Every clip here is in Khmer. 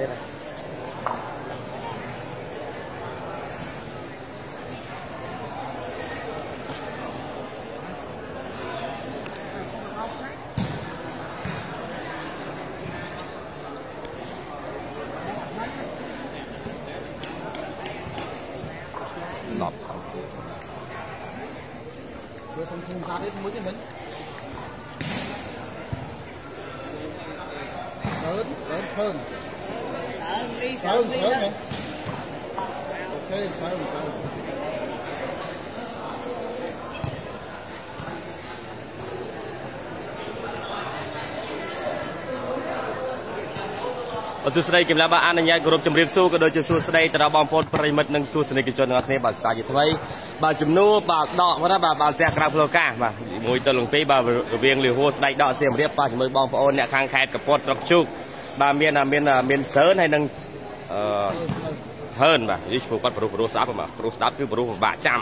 ទៀតណា ទស្សនីគឹមឡាបាទអនុញ្ញាតគោរពជំរាបសួរក៏ដូចជាសួស្តីទៅដល់បងប្អូនប្រិមិត្តនិងទស្សនិកជនទាំងអស់គ្នាបាទសាជាថ្មីបាទជំនួបាទដកបាទបាទបាទផ្ទះក្រៅផ្លូវកាសបាទមួយទៅលងពីបាទរវាងលីហួរស្ដេចដកសៀមរាបបាទជាមួយបងប្អូនអ្នកខាងខេត្តកពតស្រុកជូកបាទមានមានមានសឿនហើយនឹងអឺហឺនបាទនេះឈ្មោះគាត់ប្រុសប្រុសស្ដាប់បាទប្រុសស្ដាប់គឺប្រុសពិបាកចាំ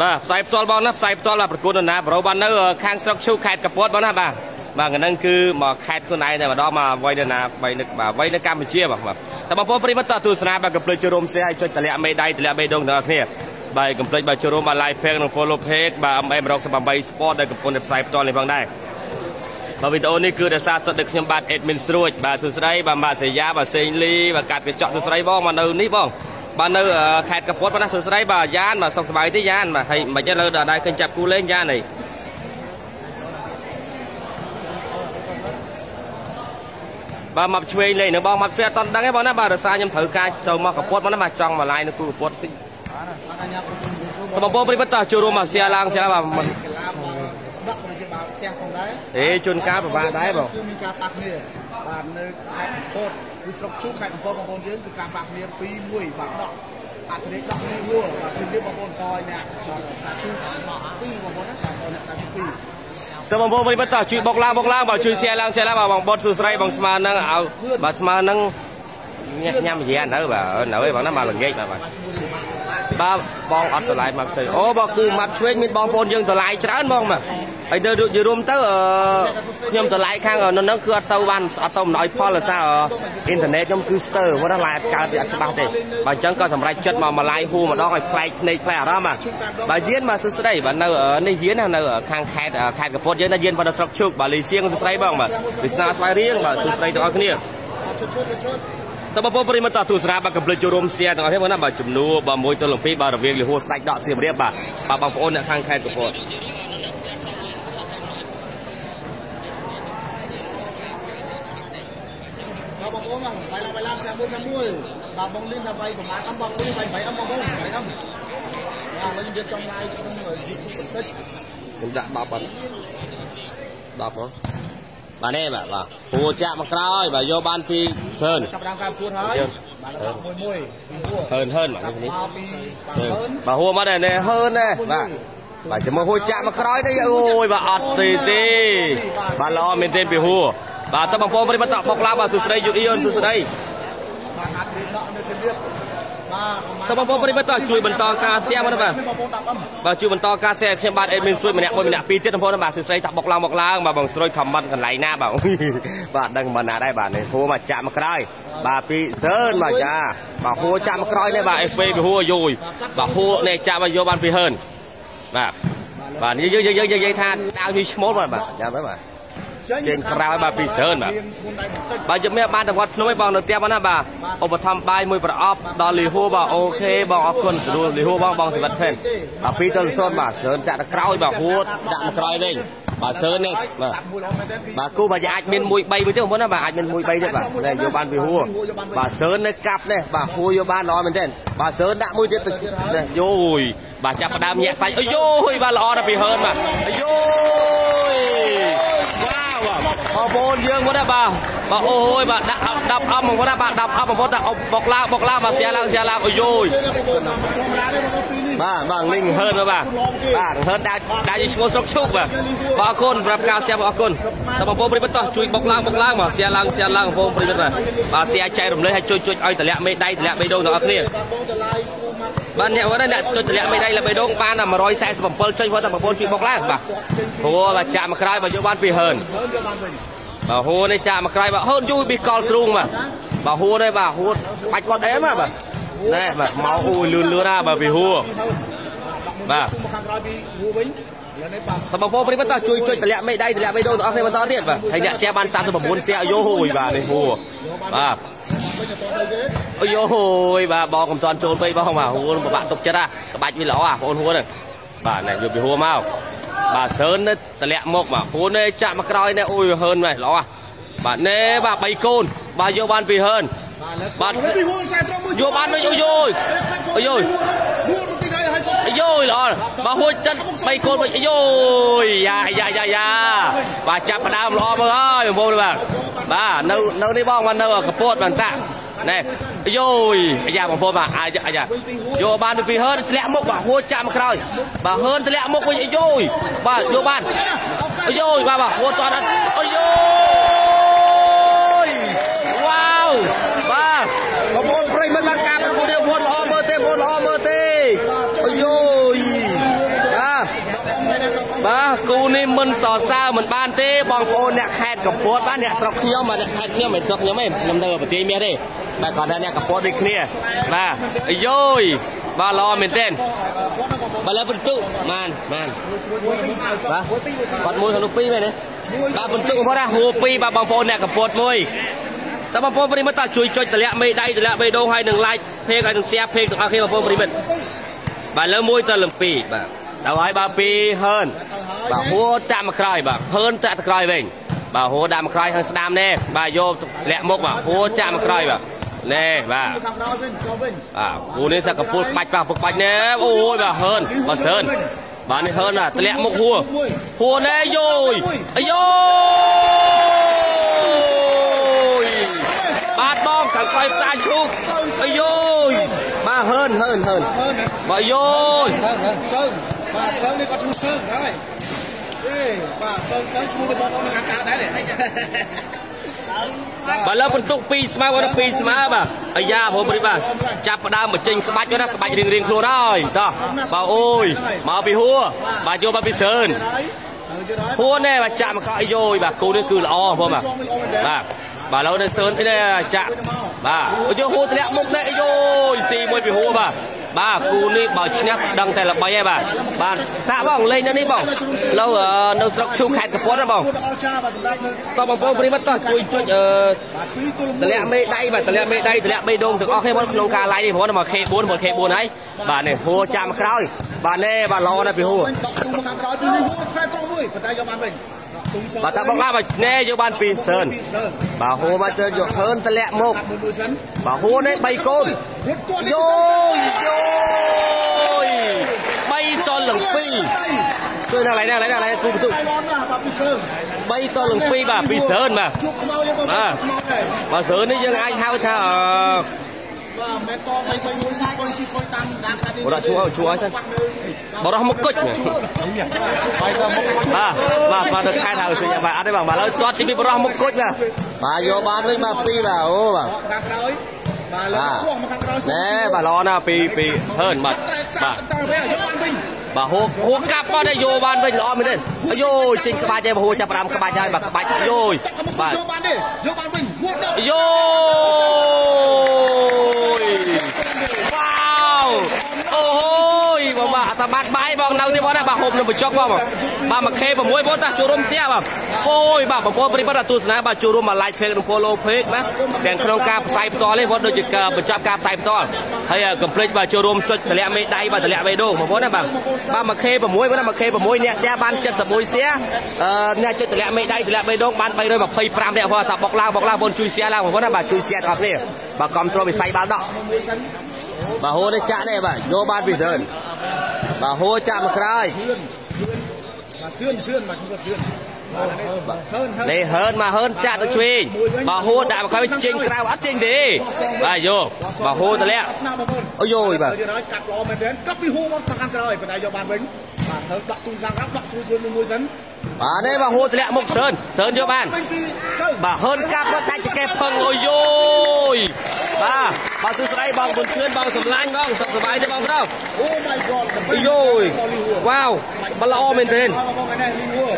បាទផ្សាយផ្ទាល់បងណាផ្សាយផ្ទាល់បាទប្រគួតនរណាប្រូបាទនៅខាងស្រុកឈូកខេត្តកពតបងណាបាទ បាទហ្នឹងគឺមកខេត្តខ្លួនឯងតែម្ដងមកវ័យនៅណាវ័យនៅបាទវ័យនៅកម្ពុជាបាទបាទតែបងប្អូនប្រិមត្តតទស្សនាបាទកុំភ្លេចចូលរួម share ឲ្យចុចតម្លាក់មេដៃតម្លាក់បេដងទាំងអស់គ្នាបាទកុំភ្លេចបាទចូលរួមបាទ live page និង follow page បាទ MM រក78 Sport ដែលកំពុងតែផ្សាយផ្ទាល់នេះផងដែរបាទវីដេអូនេះគឺដោយសារសុទ្ធតែខ្ញុំបាទ admin ស្រួចបាទសួស្ដីបាទបាទសេយ៉ាបាទសេងលីបាទកាត់កញ្ចក់សួស្ដីបងមកនៅនេះបងបាទនៅខេត្តកពតបងណាសួស្ដីបាទយ៉ានបាទសុខសប្បាយទេយ៉ានបាទហើយមិនឥឡូវដល់ដែរឃើញចាប់គូលេងយ៉ាននេះ បាទមកឆ្វេងលេងនៅបងមកផ្ទះអត់ដឹងទេបងណាបាទរសារខ្ញុំត្រូវការចូលមកកពតបងណាបាទចង់មកឡាយនៅគូកពតតិច bạn anh em cũng បងប្អូនប្រិយមិត្តតើចូលរួមមកសៀឡើងសៀបាទមិន cái lá mà đậm này cho bảo theo không đấy អេជួនកាលពិបាកដែរបងគឺមានការប៉ះគ្នាបាទនៅខេត្តកំពតគឺស្រុកជូកខេត្តកំពតបងប្អូនយើងគឺការប៉ះគ្នា2 1បាទដកអធិរិកដកគ្នាហួរបាទសិនទៀតបងប្អូនតយអ្នកបាទសាជូ2បងប្អូនណាបាទបងអ្នកសាជូ2 តើបងប្អូនប្រិយមិត្តតើជួយបុកឡើងបុកឡើងបាទជួយសៀឡើងសៀឡើងបាទបងបត់សួស្ដីបងស្មើនឹងឲ្យបាទស្មើនឹងញ៉ាំញ៉ាំយានៅបាទនៅឯបងណាមកល្ងាចបាទបាទបាទបងអត់តម្លៃមកទៅអូបើគឺមកឆ្វេងមានបងប្អូនយើងតម្លៃច្រើនហ្មងបាទ ហើយទៅនិយាយរួមទៅអឺខ្ញុំតម្លៃខាងនៅហ្នឹងគឺអត់សូវបានអត់សូវអំណោយផលដោយសារអ៊ីនធឺណិតខ្ញុំគឺស្ទើរមកដល់ឡាយកើតវាអត់ច្បាស់ទេបាទអញ្ចឹងក៏សម្រេចចិត្តមកមកឡាយហួរម្ដងឲ្យផ្លែកភ្នែកផ្លែអារម្មណ៍បាទបាទយានបាទសួស្ដីបាទនៅនេះយាននៅខាងខេត្តខេត្តកពតយើងនៅយានបាទនៅស្រុកជោគបាទលីសៀងសួស្ដីបងបាទវាសនាស្វាយរៀងបាទសួស្ដីទាំងអស់គ្នាឈុតឈុតឈុតតើបងប្អូនប្រិយមិត្តតទស្សនាបាទកុំភ្លេចចូលរួមសៀទាំងអស់គ្នាបងណាបាទជំនួបាទមួយទល់នឹងពីរបាទរវាងលីហួរស្ដេចដកសៀមរាបបាទបាទបងប្អូនអ្នកខាងខេត្តកពត 31បាទបងលីនដល់3ប្រហែលអំបងលីន38អំបងបង38អំបាទឡើងវាចង់ឡាយក្នុង YouTube បន្តិចខ្ញុំដាក់10បាត់10ហ៎បាទនេះបាទបាទពូចាក់មកក្រោយបាទយកបានពីសើនចាប់ដើមការពួនហើយបាទមួយមួយហឺនហឺនបាទនេះបាទហួរមកដែរនេះហឺនដែរបាទបាទចាំមើលហួរចាក់មកក្រោយទៅអូយបាទអត់ទេទេបាទល្អមែនទេពីហួរបាទតើបងប្អូនប្រិមត្តបងប្អូនបាទសួស្តីយុទ្ធយនសួស្តី អាចរៀនដកនៅសៀមរាបបាទតើបងប្អូនប្រិយមិត្តតជួយបន្តការសៀមកណាបាទបងប្អូនដាក់អំបាទជួយបន្តការ share ខ្ញុំបាទអេមីនស៊ួយម្នាក់មួយម្នាក់ពីរទៀតបងប្អូនបាទសួស្ដីថាបុកឡើងបុកឡើងបាទបងស្រួយ comment កន្លែងណាបាទបាទដឹងមិនណាដែរបាទនេះហួរមកចាក់មកក្រោយបាទពីសឿនបាទចាបាទហួរចាក់មកក្រោយនេះបាទ FV ពីហួរយយបាទហួរនេះចាក់មកយកបានពីហឺនបាទបាទយើងយើងយើងនិយាយថាដាវយីឈ្មោលបាទបាទចាំទៅបាទ ចេញក្រោយបាទពីសឿនបាទបាទជំរាបបានទៅវត្តភ្នំឯងបងនៅផ្ទះបងណាបាទឧបត្ថម្ភបាយមួយប្រអប់ដល់លីហួរបាទអូខេបងអរគុណស្រួលលីហួរបងបងសិវិតផេនបាទពីទៅសូនបាទសឿនចាក់ទៅក្រោយបាទហួរដាក់មកក្រោយវិញបាទសឿននេះបាទដាក់មួយល្អមែនទេពីបាទគូបាទអាចមាន1 3មួយទៀតបងប្អូនណាបាទអាចមាន1 3ទៀតបាទនេះយកបានពីហួរបាទសឿននេះកាប់នេះបាទហួរយកបានល្អមែនទេបាទសឿនដាក់មួយទៀតទៅនេះយោយបាទចាប់ផ្ដើមញាក់សាច់អើយយោយបាទល្អដល់ពីហឺនបាទអើយយោយវ៉ាវ បងប្អូនយើងមកដែរបាទបាទអូយបាទដាក់10អំបងប្អូនណាបាទ10អំបងប្អូនដាក់បុកឡើងបុកឡើងបាទស្យាឡើងស្យាឡើងអើយយោយធម្មតាទេបងប្អូនពីនេះបាទបាទលីងហឺនបាទបាទហឺនដាក់ដាក់ជាឈ្មោះស្រុកឈូកបាទបាទអរគុណសម្រាប់ការស្ទះបាទអរគុណតើបងប្អូនប្រិយមិត្តតោះជួយបុកឡើងបុកឡើងបាទស្ទះឡើងស្ទះឡើងបងប្អូនប្រិយមិត្តបាទបាទស្ទះចែករំលែកឲ្យជួយជួយឲ្យតម្លាក់មេដៃតម្លាក់បេះដូងទាំងអស់គ្នាបាទបងតឡាយគូមក បាទអ្នកវត្តអ្នកជួយតម្លាក់មេដៃលើបេះដូងបានតែ147ចុចគាត់តែបងប្អូនជួយបុកឡើងបាទព្រោះបាទចាក់មកក្រោយបាទយកបានពីហឺនហឺនយកបានវិញបាទហួរនេះចាក់មកក្រោយបាទហូនយូរប៊ីកលទ្រូងបាទបាទហួរនេះបាទហួរបាច់គាត់អែមបាទណែបាទមកអូយលឿនលឿនណាបាទពីហួរបាទមកខាងក្រោយពីហួរវិញឥឡូវនេះបាទតបងប្អូនប្រិយមិត្តតោះជួយចុចតម្លាក់មេដៃតម្លាក់មេដូងទាំងអស់គ្នាបន្តទៀតបាទហើយអ្នក share បាន39 share យោហូយបាទនេះហួរ បាទអូយអូយបាទបងកំតាន់ចូលពេកបងបាទហួរពិបាកទុកចិត្តអាក្បាច់វាល្អអាបងហួរហ្នឹងបាទអ្នកយកពីហួរមកបាទសើនតម្លាក់មកបាទហួរនេះចាក់មកក្រោយនេះអូយហឺនម៉េះល្អអាបាទណែបាទ3កូនបាទយកបានពីហឺនបាទបាទយកបានដូចអូយអូយអូយ អាយយល្អបើហួចចិត្ត3កូនវិញអាយយយ៉ាយ៉ាយ៉ាយ៉ាបាទចាប់ផ្ដើមល្អមើលហើយបងប្អូនបាទបាទនៅនៅនេះបងបាទនៅកពតបាទតាណែអាយយអាយ៉ាបងប្អូនបាទអាយ៉ាអាយ៉ាយកបានពីហឺនធ្លាក់មុខបាទហួចចាក់មកក្រោយបាទហឺនធ្លាក់មុខវិញអាយយបាទយកបានអាយយបាទបាទហួចតអត់អាយយវ៉ាវបាទបងប្អូនប្រិយមិត្តបានការប្រកួតនេះបងប្អូនល្អមើលទេបងប្អូនល្អមើលទេអាយយបាទបាទគូនេះ មិនសរសើរមិនបានទេបងប្អូនអ្នកខេត្តកំពតបាទអ្នកស្រុកខ្ញុំបាទអ្នកខេត្តខ្ញុំមិនស្រុកខ្ញុំទេខ្ញុំនៅប្រទេសមាសទេបាទគាត់ថាអ្នកកំពតដូចគ្នាបាទអាយយបាទល្អមែនទែនបាទលើបន្ទុកបានបានបាទគាត់មួយខាងនោះពីរមែនទេបាទបន្ទុកបងប្អូនណាហួរពីរបាទបងប្អូនអ្នកកំពតមួយតើបងប្អូនប្រិមិត្តតើជួយចុចតម្លាក់មេដៃតម្លាក់បេះដូងហើយនឹង like page ហើយនឹង share page ទាំងអស់គ្នាបងប្អូនប្រិមិត្តបាទលើមួយទៅលើពីរបាទ ដល់ហើយបាទពីរហឺនបាទហួរតាក់មកក្រោយបាទហឺនតាក់ទៅក្រោយវិញបាទហួរដាក់មកក្រោយខាងស្ដាំនេះបាទយកលាក់មុខបាទហួរចាក់មកក្រោយបាទណែបាទខាងក្រោយវិញចូលវិញបាទគូនេះសកពុលបាច់ប៉ះពុកបាច់ណែអូយបាទហឺនបាទសឿនបាទនេះហឺនណាតម្លាក់មុខហួរហួរណែយោយអាយយបាទបងខាងក្រោយផ្សាឈូកអាយយបាទហឺនហឺនហឺនហឺនបាទយោយសើសើ បាទសើនេះគាត់ឈ្មោះសើហើយអេបាទសើសើឈ្មោះរបស់បងប្អូននឹងការដែរនេះបាទលើបន្ទុក2ស្មើគាត់2ស្មើបាទអាយ៉ាបងប្រិយបាទចាប់ផ្ដើមបញ្ចេញក្បាច់ទៅណាក្បាច់រៀងរៀងខ្លួនហើយតោះបាទអូយមកពីហួរបាទយកមកពីសឿនហើយហើយទៀតហើយហួរនេះបាទចាក់មកកោអីយោយបាទគូនេះគឺល្អបងបាទបាទបាទឥឡូវនេះសឿននេះចាក់បាទយកហួរធ្លាក់មុខនេះអីយោយស៊ីមួយពីហួរបាទ បាទគូនេះបើឈ្នះដឹងតែល្បីហើយបាទបាទតាក់បងលេងនៅនេះបងនៅនៅស្រុកឈូខេត្តកំពតណាបងគួរដល់អល់ចាបាទសម្រាប់នៅតបងប្អូនប្រិមត្តតោះជួយចុចអឺបាទពីរទល់តម្លាក់មេដៃបាទតម្លាក់មេដៃតម្លាក់មេដងទាំងអស់គ្នាបងក្នុងការ live នេះបងមក K4 មក K4 ហើយបាទនេះហួរចាំក្រោយបាទនេះបាទល្អណាស់ពីហួរដកទូមកខាងក្រោយពីនេះហួរខ្សែត្រង់មួយប៉ុន្តែយកបានវិញដកទូស បាទតាបងឡាបាទណែយកបានពីសឿនពីសើបាទហួរបាទទៅយកហឺនតម្លាក់មុខកាត់មួយមួយសិនបាទហួរនេះ3កូនហួរគាត់យោយយោយ3តលនឹង2ជួយណាស់ឡើយណាស់ឡើយណាស់ឡើយទូបន្ទុកឡនណាបាទពីសើ3តលនឹង2បាទពីសឿនបាទជួបខ្មៅយើងបងខ្មៅដែរបាទសឿននេះយើងអាចហៅថាអឺ បាទមិនតបីបីមួយស៊ីបុយស៊ីបុយតាមតាមខាងនេះបរោះឈ្មោះឈ្មោះឲ្យសិនបរោះមុខគុជបាទបាទបាទបាទទៅខែថៅសិញបាទអត់ទេបាទបាទឥឡូវទាត់ទីពីបរោះមុខគុជបាទបាទយកបានវិញបាទពីរបាទអូបាទខាងក្រោយបាទលើពោះមកខាងក្រោយណែបាទល្អណាស់ពីពីហឺនបាទបាទតាំងវិញយកបានវិញបាទហួហួកាប់គាត់យកបានវិញល្អមែនទេអាយយចេញក្បាច់ឯងហួចាប់ផ្ដើមក្បាច់ហើយបាទក្បាច់យោយបាទយកបានទេយកបានវិញហួរដកយោយវ៉ាវអូយ បងបាទអត្តបាត់បាយបងនៅទៀតបងណាបាទហូបនៅបញ្ចុកបងបាទមក K6 បងតាចូលរួមសៀបាទអូយបាទបងប្អូនប្រិយមិត្តទស្សនាបាទចូលរួមមក like page និង follow page បាទទាំងក្នុងការផ្សាយផ្ទាល់នេះបងដូចជាការបញ្ចប់ការផ្សាយផ្ទាល់ហើយកុំភ្លេចបាទចូលរួមចុចតម្លាក់មេដៃបាទតម្លាក់មេដូងបងប្អូនណាបាទបាទមក K6 បងណាមក K6 អ្នកសៀបាន71សៀអឺអ្នកចុចតម្លាក់មេដៃតម្លាក់មេដូងបាន325អ្នកបងតាបុកឡើងបុកឡើងបងជួយសៀឡើងបងប្អូនណាបាទជួយសៀទាំងអស់គ្នាបាទគ្រប់គ្រងវិស័យបាល់ដកបាទហូរនេះចាក់នេះបាទយកបានពីសឿន បាទហូរចាក់មកក្រោយបាទសឿនសឿនបាទឈ្មោះសឿនបាទហឺនហឺននេះហឺនមកហឺនចាក់ទៅឆ្វេងបើហួរដាក់មកក្រោយចេញក្រៅអត់ចេញទេបាទយកបើហួរតម្លាក់ណាបងប្អូនអូយយបាទទៅហើយកាត់ល្អមែនទេកាប់ពីហួរមកខាងក្រោយប៉ុន្តែយកបានវិញ បាទត្រូវដាក់ទូខាងក្រោយដាក់ស្រួលស្រួលមួយមួយសិនបាទនេះបើហួរតម្លាក់មុខសឿនសឿនយកបានវិញពីទៅបាទហឺនកាប់រត់ដាច់ចកេះផឹងអូយយបាទបាទសួស្ដីបងបុនជឿនបងសំឡាញ់បងសុខសប្បាយទេបងប្រុសអូ my god អូយយវ៉ាវបាទល្អមែនទេបងប្អូនឯនេះហួរ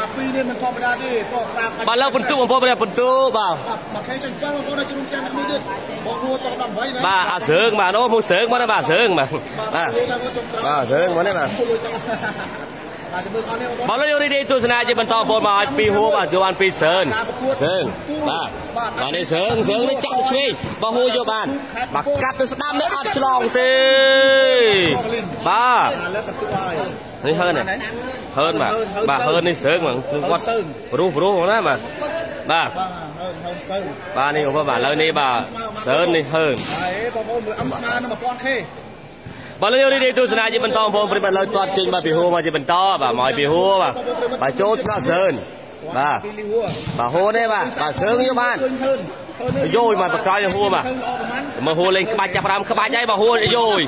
បាទពីរនេះមិនធម្មតាទេបងប្រាប់បាទលើកបន្ទុកបងប្អូនបន្ទុកបាទបាទមកខេចាញ់បងប្អូនជំនុំសៀមនេះទៀតបងរួតត18ណាបាទអាសើងបាទនោះមួយសើងមកណាបាទសើងបាទបាទបាទសើងមកនេះបាទបាទមើលអស់នេះបងប្អូនបើលើយករីឌីទស្សនាជាបន្តបងប្អូនមកឲ្យពីហួរបាទយកបានពីសើងសើងបាទបាទនេះសើងសើងនេះចាក់ទៅឆ្វេងបើហួរយកបានបាទកាត់ទៅស្ដាំនេះអត់ឆ្លងទេបាទឥឡូវបន្ទុកហើយ នេះហើននេះហើនបាទបាទហើននេះសើងបាទគឺគាត់ព្រោះព្រោះណាបាទបាទបាទហើយនៅសើបាទនេះបងប្អូនបាទឥឡូវនេះបាទសើននេះហើនហើយបងប្អូនមើលអំស្មើនឹង 1000k បើលើរីឌីទស្សនាជាបន្តបងប្អូនប្រិយមិត្តលើទាត់ចេញបាទពីហួរមកជាបន្តបាទមកឲ្យពីហួរបាទបាទចូលឆ្នោតសើនបាទពីលីហួរបាទហួរនេះបាទបាទសើងយកបានឃើញឃើញឃើញ យោយមកបក្រោយហួរបាទឃើញល្អប្រហែលមើលហួរលេងក្បាច់ចាប់5ក្បាច់ហើយបាទហួរយោយ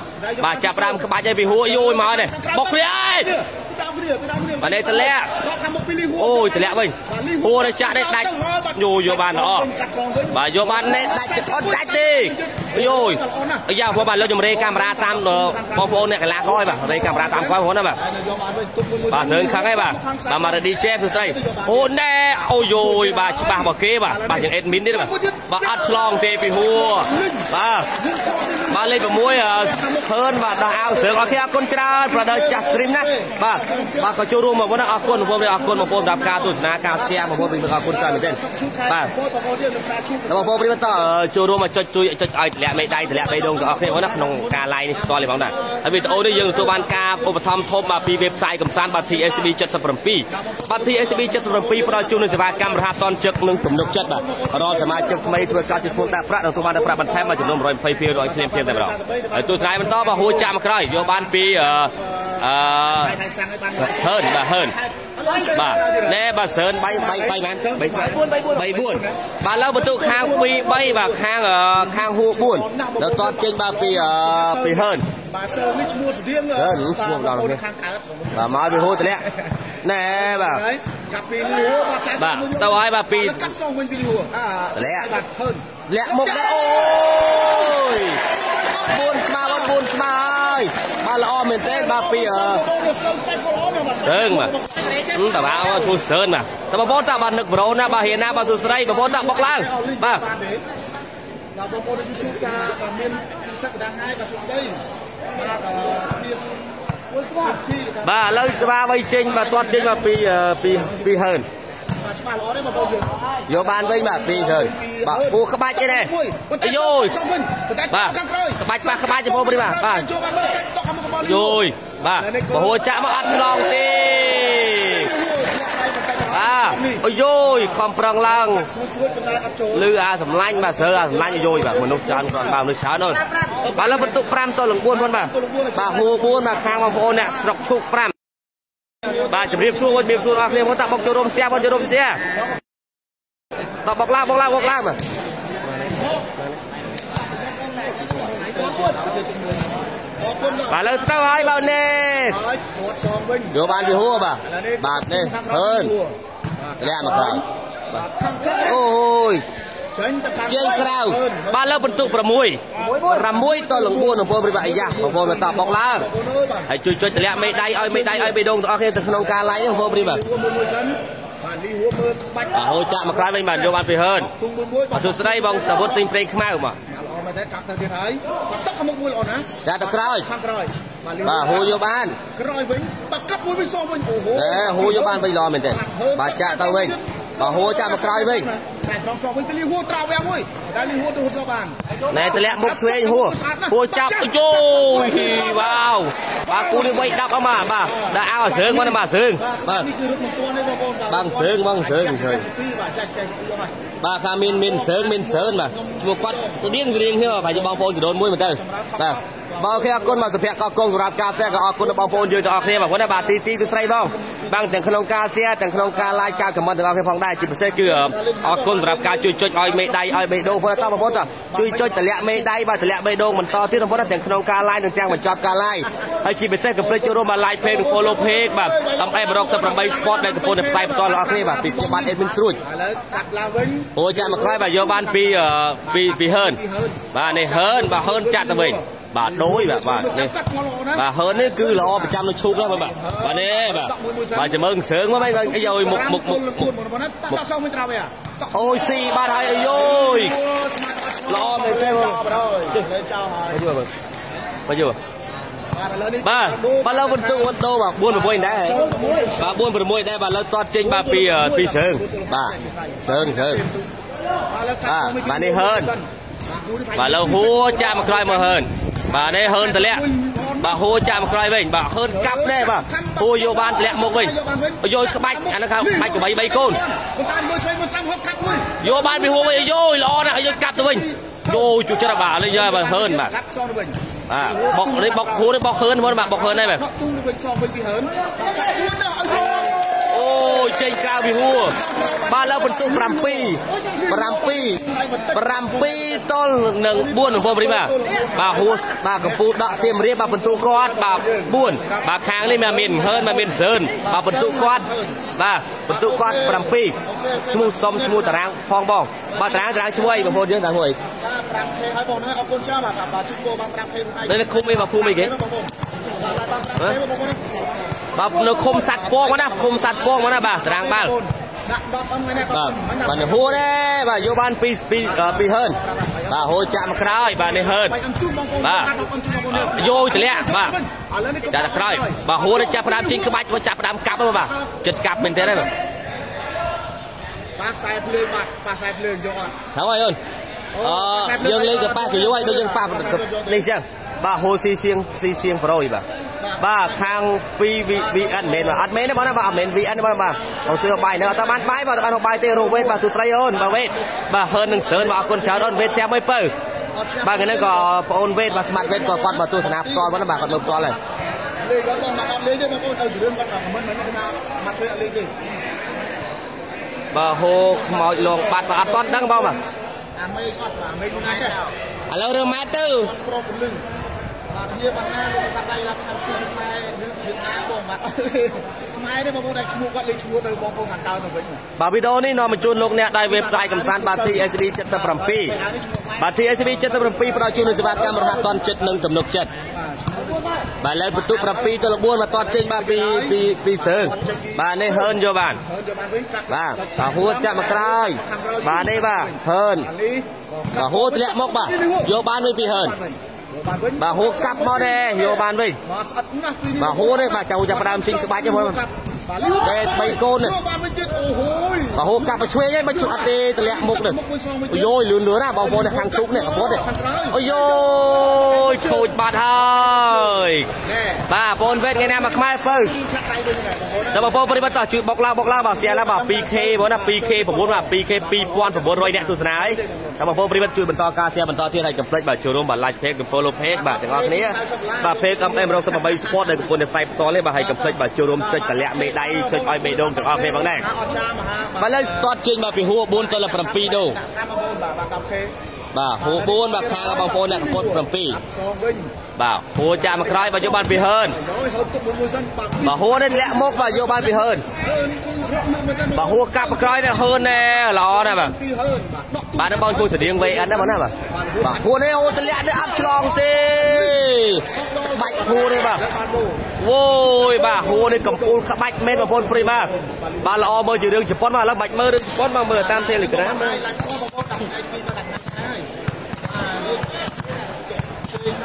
បាទចាប់5ក្បាច់ហើយពីហួរយោយមកនេះបុកគ្នាអើយពីដើម គ្នាពីដើមគ្នាបាទនេះតម្លាក់គាត់ថាមកពីលីហួរអូយតម្លាក់វិញហួរនេះចាក់នេះដាច់យោយកបានល្អកាត់សងវិញបាទយកបាននេះដាច់ចិត្តអត់ដាច់ទេយោយអាយ៉ាពួកបាទលើកជំរេកាមេរ៉ាតាមបងប្អូនអ្នកកីឡាករបាទរេកាមេរ៉ាតាមគាត់ហ្នឹងបាទហើយយកបានវិញទុកមួយមួយបាទសើងខឹងហើយបាទបាទមករឌីជេគឺស្អីអូណែអូយយបាទច្បាស់របស់គេបាទបាទយ៉ាងអេដមីននេះបាទបាទអត់ឆ្លងទេពីហួរបាទបាទលេខ6ហឺនបាទដោះអាវសើងអរគុណអរគុណច្រើនប្រដៅចាស់ស្ទ្រីមណាបាទបាទក៏ចូលរួមមកវិញអរគុណបងប្អូនអរគុណបងប្អូនសម្រាប់ការទស្សនាការ share បងប្អូនអរគុណច្រើនមែនទែនបាទបងប្អូនយើងនឹងសារឈូកបងប្អូនប្រិយមិត្តតចូលរួមមកចុចជួយចុចឲ្យតម្លាក់មេដៃតម្លាក់បេដងទាំងអស់គ្នាបងណាក្នុងការ live នេះផ្ទាល់ទេបងណាហើយវីដេអូនេះយើងទទួលបានការឧបត្ថម្ភធំមកពី website កំសាន្តបាទ TSB 77បាទ TSB 77ផ្ដល់ជូននូវសេវាកម្មរហ័សតនជឹកនិងទំនុកចិត្តបាទរាល់សមាជិកថ្មីធ្វើការជិះឈ្មោះដាក់ប្រាក់និងទទួលបានប្រាក់បន្ថែមមកចំនួន120%ភ្លាមភ្លាមតែម្ដងហើយទស្សនាបន្តបាទហួចចាក់មកក្រោយយកបានពី អឺអឺហើយសាំងឲ្យបានហឺនបាទហឺនបាទណែបាទសើន3 3 3មែន3 4 3 4បាទលើបន្ទុកខាង2 3បាទខាងអឺខាងហួ4ដល់តតចេញបាទពីអឺពីហឺនបាទសើនេះឈ្មោះស្តៀងសើឈ្មោះម្ដងនេះខាងកើតបាទមកពីហួតម្លាក់ណែបាទហើយកាប់ពីលីហួរបាទសាបាទទៅហើយបាទពីកាប់សងវិញពីលីហួរអាតម្លាក់បាទហឺនលាក់មុខដែរអូយ4ស្មើបាទ4ស្មើ ហើយបាទល្អមែនទេបាទពីអឺបងសើស្បែកល្អណាស់បាទសើងបាទហឹមតើបាទឈ្មោះសើនបាទតើបងប្អូនតើបាទនឹកប្រូណាបាទហ៊ានណាបាទសុស្រីបងប្អូនតើបុកឡើងបាទបាទបងប្អូនទីជួបការបាទមានពិសេសកណ្ដាលហើយបាទសួស្ដីបាទអឺធៀបពុលស្វាទីបាទបាទឥឡូវស្វាបីចេញបាទទាត់ចេញមកពីអឺពីពីហឺនបាទ ច្បាស់ល្អទេបងប្អូនយើងយកបានវិញបាទពីហឺនបាទពូក្បាច់ទេដែរអាយយសំវិញតែបាទខាងក្រោយក្បាច់ច្បាស់ក្បាច់ចំពោះព្រីបាទបាទចូលបានមើលកាត់តក់ខាងមុខកបលយយបាទបហូរចាក់មកអត់ឆ្លងទេបាទអូយយខំប្រឹងឡើងស្រួយស្រួយបណ្ដាអត់ចូលលឺអាសម្លាញ់បាទស្រើអាសម្លាញ់យយបាទមនុស្សច្រើនគាត់បាទមនុស្សច្រើនអូនបាទលើបន្ទុក5តល9ផងបាទបាទហួរ4បាទខាងបងប្អូនអ្នកស្រុកឈូក5 បាទជម្រាបសួរជម្រាបសួរអរគ្នាមកតាបុកចូលរួមសៀបងចូលរួមសៀតបុកឡើងបុកឡើងបុកឡើងបាទអរគុណដល់បាទលើទៅហើយបើនេះហើយគាត់សងវិញយកបានពីហួរបាទបាទនេះហឺនលាក់មកក្រោយខាងក្រោយអូយចេញទៅខាង ជើងក្រៅបាទលើបន្ទុក6 6តល9បងប្អូនប្រិយអាយ៉ាបងប្អូនតបុកឡើងបងអើយបាទហើយជួយចុចតម្លាក់មេដៃឲ្យមេដៃឲ្យបេដងទាំងអស់គ្នាទៅក្នុងការឡាយបងប្អូនប្រិយបាទមួយមួយសិនបាទលីហួរមើលបាច់បាទហូរចាក់មកក្រោយវិញបាទយកបានពីហឺនទុំមួយមួយអរសួស្ដីបងសាវុតទិញប្រេងខ្មៅមកល្អមែនទេកាប់ទៅទៀតហើយបាទទឹកខាងមុខមួយល្អណាចាទៅក្រោយខាងក្រោយបាទលីបាទហូរយកបានក្រោយវិញបាទកាប់មួយវិញសងវិញអូហូអេហូរយកបានវិញល្អមែនទេបាទចាក់ទៅវិញបាទហូរចាក់មកក្រោយវិញ តែត្រង់សងវិញពីលីហួរត្រាវវាំងមួយតែលីហួរទៅហត់ទៅបានណែតម្លាក់មុខឆ្វេងហួរហួរចាប់យោយវ៉ាវបាទគូនេះ3 10អស់មកបាទដាក់អោសើងមកបាទសើងបាទនេះគឺរត់មិនទាន់ទេបងប្អូនបងសើងបងសើងសើងពីបាទចាស់ស្កែពីយកហើយបាទខាមានមានសើងមានសើនបាទឈ្មោះគាត់ស្តៀងស្តៀងគ្នាបាទបងប្អូនចដូនមួយមែនតើបាទ បាទអូខេអរគុណបាទសុភ័ក្រកកងសម្រាប់ការ share ក៏អរគុណដល់បងប្អូនយើងទាំងអស់គ្នាបាទគាត់ណាបាទទីទីគឺស្រីបងបាទទាំងក្នុងការ share ទាំងក្នុងការ like ការ comment ទាំងអស់គ្នាផងដែរជាពិសេសគឺអរគុណសម្រាប់ការជួយចុចឲ្យមេដៃឲ្យបេះដូងផងតើបងប្អូនតើជួយចុចតម្លាក់មេដៃបាទតម្លាក់បេះដូងបន្តទៀតបងប្អូនទាំងក្នុងការ like និងទាំងបញ្ចប់ការ like ហើយជាពិសេសកុំភ្លេចចូលរួមមក like page និង follow page បាទដើម្បីបរក18 sport ដែលកំពុងតែផ្សាយបន្តដល់អ្នកគ្នាបាទពីខ្ញុំបាទ admin ស្រួចឥឡូវកាត់ឡើងវិញអូចាក់មកក្រោយបាទយកបានពីអឺពីពីហឺនបាទនេះហឺនបាទហឺនចាក់ទៅវិញ បាទដូចបាទបាទនេះបាទហើននេះគឺល្អប្រចាំនៅឈូកណាបាទបាទនេះបាទបាទចាំមើលសើងមកមិនអីអើយមុខមុខមុខមុខមុខហ្នឹងតាក់សោមួយត្រាប់ឯងអូយស៊ីបាទហើយអីយយល្អមែនទេបងទៅលើចោលហើយយល់បាទបាទយល់បាទឥឡូវនេះបាទបាទលើបន្ទុកអូដូបាទ4 6ដែរបាទ4 6ដែរបាទលើតតចេញបាទពីពីសើងបាទសើងសើងបាទនេះហើនបាទលើហួរចាក់មកក្រោយមកហើន បាទនេះហើនតម្លាក់បាទហួរចាក់មកក្រោយវិញបាទហើនកាប់ដែរបាទហួរយកបានតម្លាក់មកវិញយកក្បាច់អានោះខាងក្បាច់ក្បី3កូនប៉ុន្តែមួយឆ្វេងមួយស្ដាំហត់កាត់មួយយកបានពីហួរវិញយោល្អណាស់យកកាប់ទៅវិញយោជួយចិត្តបាទឥឡូវយកបាទហើនបាទកាត់សងទៅវិញបាទបុកនេះបុកហួរនេះបុកហើនមកបាទបុកហើនដែរបាទដកទូទៅវិញសងវិញពីហើន ចេញក្រៅពីហួរបាទឡើងបន្ទុក7 7 7ទល់នឹង4បងប្អូនព្រីបាទបាទហួរបាទកំពូលដកសៀមរាបបាទបន្ទុកគាត់បាទ4បាទខាងនេះមានមានហើនមានសឿនបាទបន្ទុកគាត់បាទបន្ទុកគាត់7ឈ្មោះសុំឈ្មោះតារាងផងបងបាទតារាងតារាងឈ្មោះអីបងប្អូនយើងតារាងឈ្មោះអី 5K ហើយបងណាអរគុណច្រើនបាទបាទជូនបងបាន 5K ខ្លួនឯងនៅឃុំអីបាទភូមិអីគេ បងបងបាទបាន 5K បងបង បាទនៅឃុំសัตว์ពងមកណាឃុំសัตว์ពងមកណាបាទតារាងបាល់ ដាក់ដកអឹមហ្នឹងណា បាទបាទនេះហួរដែរបាទយកបានពីពីពីហើនបាទហួរចាក់មកក្រោយបាទនេះហើន បាយអំជូនបងប្អូន បាទ ដាក់ដកអឹមជូនបងប្អូន យោតម្លាក់បាទ ឥឡូវនេះ ចាក់ទៅក្រោយបាទហួរនេះចាប់ផ្ដើមចេញក្បាច់មកចាប់ផ្ដើមកាប់ទៅបាទចិត្តកាប់មែនទេបាទ ប៉ាខ្សែភ្លើងបាទប៉ាខ្សែភ្លើងយកអត់ ហ្នឹងហើយអូនអឺយើងលេងទៅប៉ះក៏យកឲ្យដូចយើងប៉ះលេងចឹង បាទហូស៊ីសៀងស៊ីសៀងប្រូយបាទបាទខាង PVN មែនបាទអត់មែនទេបងណាបាទអត់មែន VN ទេបងបាទបងសឿបាយនៅអត់បានបាយបាទអត់បានបាយទេរោវេតបាទសួស្ដីអូនបាទវេតបាទហឺននឹងសឿនបាទអរគុណច្រើនអូនវេតស្រាប់មួយពៅបាទថ្ងៃនេះក៏បងអូនវេតបាទស្មាត់វេតក៏គាត់មកទស្សនាផ្ទាល់បងណាបាទគាត់មើលផ្ទាល់ហើយលេងគាត់បងមកអត់លេងទេបងប្អូនឲ្យរឿងគាត់មិនមិនមិនណាមកជួយអត់លេងទេបាទហូខ្មោចលងបាត់បាទអត់ទាន់ដឹងបងបាទអាមេឃអត់អាមេឃមិនណាចេះឥឡូវរើម៉ែទៅប្រុសពលឹងបាទ វាបាត់ណាលោកសាប់ដៃឡើងខាងទីខ្មែរឬវៀតណាមបងបាទខ្មែរទេបងប្អូនដែលឈ្មោះគាត់លេខឈ្មោះទៅបងប្អូនខាងដើមទៅវិញបាទវីដេអូនេះនាំមកជូនលោកអ្នកដោយ website កំសាន្តបាទ TSD 77បាទ TSD 77ផ្ដល់ជូននូវសេវាកម្មរហ័សទាន់ចិត្តនិងទំនុកចិត្តបាទលើបន្ទុក7ទៅ4មកតាត់ចេញបាទពីពីពីសើងបាទនេះហើនយកបានហើយយកបានវិញកាត់បាទបាទហួរចាក់មកក្រោយបាទនេះបាទហើនអានេះបាទហួរធ្លាក់មកបាទយកបានវិញពីហើនយក បានវិញបាទហួរកាប់មកដែរយកបានវិញមកស្អិតណាស់ពីនេះបាទហួរនេះបាទចូលចាប់ផ្ដើមចេញក្បាច់ហ្នឹង បងបាទលឺតែ3កូននេះយកបានវិញទៀតអូហូយបាទហួរកាប់មកឆ្វេងឯងមិនឆ្អត់ទេទម្លាក់មុខនេះមុខមួយសងមួយអូយយលឿនលឿនណាបងប្អូនខាងឈុកនេះបងប្អូននេះអូយយឆូចបាត់ហើយណែបាទបងប្អូនវេតថ្ងៃណាមកខ្មែរពៅខាក់ដៃវិញណែបងប្អូនដល់បងប្អូនប្រិយមិត្តតោះជួយបុកឡើងបុកឡើងបាទសៀឡើងបាទ 2K បងណា 2K 9បាទ 2K 2900អ្នកទស្សនាហើយដល់បងប្អូនប្រិយមិត្តជួយបន្តការសៀបន្តទៀតហើយកុំភ្លេចបាទចូលរួមបាទ like page និង follow page បាទទាំងអស់គ្នាបាទ page MM 138 Sport ដែលកំពុងតែផ្សាយផ្ទាល់នេះបាទហើយកុំភ្លេចបាទចូលរួមចុចតម្លាក់មេដៃចុចឲ្យមេដងទាំងអស់គ្នាផងដែរអត់ចាមហាបាទឥឡូវស្ទាត់ចេញបាទពីហួរ4ទល់7ដងតាមបងប្អូនបាទបាទ 10k បាទហួរ4បាទខាងបងប្អូនអ្នកកំពុង7សងវិញបាទហួរចាក់មកក្រោយបាទយកបានពីហើនហើយហូបទុកមួយមួយសិនបាទបាទហួរនេះលាក់មុខបាទយកបានពីហើនហើនគឺរកមកមិនដឹងបាទហួរកាប់មកក្រោយនេះហើនណែល្អណាស់បាទពីហើនបាទដកបាទនេះបងជួយស្តៀង VN ណាបងណាបាទបាទហួរនេះហួរទម្លាក់នេះអត់ឆ្លងទេ បាច់ហួរនេះបាទបានបូអូយបាទហួរនេះកំពូលក្បាច់មែនបងប្អូនព្រីបាទបាទល្អមើលជារឿងជប៉ុនបាទឥឡូវបាច់មើលរឿងជប៉ុនមកមើលតាម Telegram បាទឡាយបងប្អូនដាក់ឯងពីមកដាក់ហើយ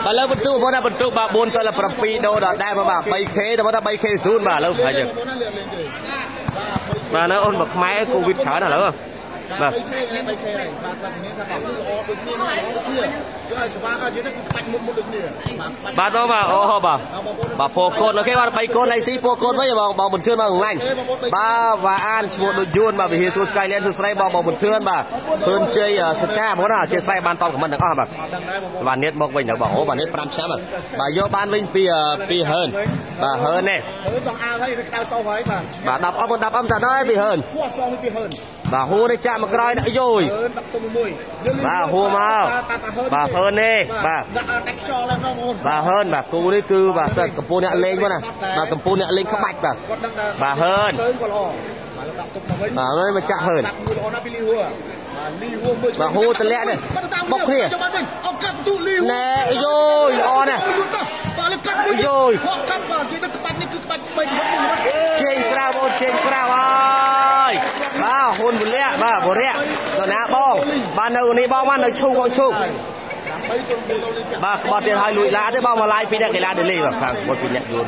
បាទលើបន្ទុកបងប្អូនណាបន្ទុកបាទ4ទល់7ដូរដល់ដែរបាទ 3K ដល់មកថា 3K ស៊ូនបាទឥឡូវហើយចឹងបងប្អូនណាលឿនលេងទេបាទនៅអូនមកខ្មែរកូវីដច្រើនឥឡូវ បាទ 3k នេះ 3k ហើយបាទបាទជំនាញថាល្អដូចគ្នាល្អដូចគ្នាយកឲ្យសបាក៏យើងគឺខ្បាច់មុខមុខដូចគ្នាបាទបាទបងបាទអូបាទបងប្អូនបាទពោកូនអូខេបាទ3កូនឡៃស៊ីពោកូនវិញបងបងបន្ទឿនមកអង្លាញ់បាទបាទអានឈ្មោះដូចយួនបាទវិហារសួរ Skyland សួស្ដីបងបងបន្ទឿនបាទពឿនជ័យសកាបងណាអធិស្ឋានបានតបខមមិនទាំងអស់បាទដឹងដែរបងប្អូនបាទនេះមកវិញទៅបាទអូបាទនេះ5ឆ្នាំបាទយកបានវិញពីពីហើនបាទហើននេះហើនបងអាវហើយវាក្តៅសោហើយបាទបាទ10អប់10អប់តាដែរពីហើនគួរសងពីហើន បាទហួរនេះចាក់មកក្រោយដាក់យោយដាក់ទុំមួយបាទហួរមកបាទហឺននេះបាទដាក់ខ្យល់ឡើងបងប្អូនបាទហឺនបាទគូនេះគឺបាទសិតកំពូលអ្នកលេងបងណាបាទកំពូលអ្នកលេងក្បាច់បាទបាទហឺនក៏ល្អបាទដាក់ទុំមកវិញបាទហើយមកចាក់ហឺនដាក់មួយល្អណាស់ពីលីហួរបាទលីហួរមួយបាទហួរតម្លាក់នេះបុកគ្នាអូកាត់ទូលីហួរណែយោយល្អណាស់បាទលើកាត់មួយយោយកាត់បាទនិយាយដល់ក្បាច់នេះគឺក្បាច់3 6 7 ហ៊ុនវលាក់បាទបរិយទៅណាបងបាទនៅនេះបងបាទនៅឈូកបងឈូកដើម្បីទៅទៅលេងបាទក្បត់ទៀតឲ្យលួយឡាទេបងមកឡាយពីអ្នកកីឡាដេលីបាទខាងបុតពីអ្នកយួន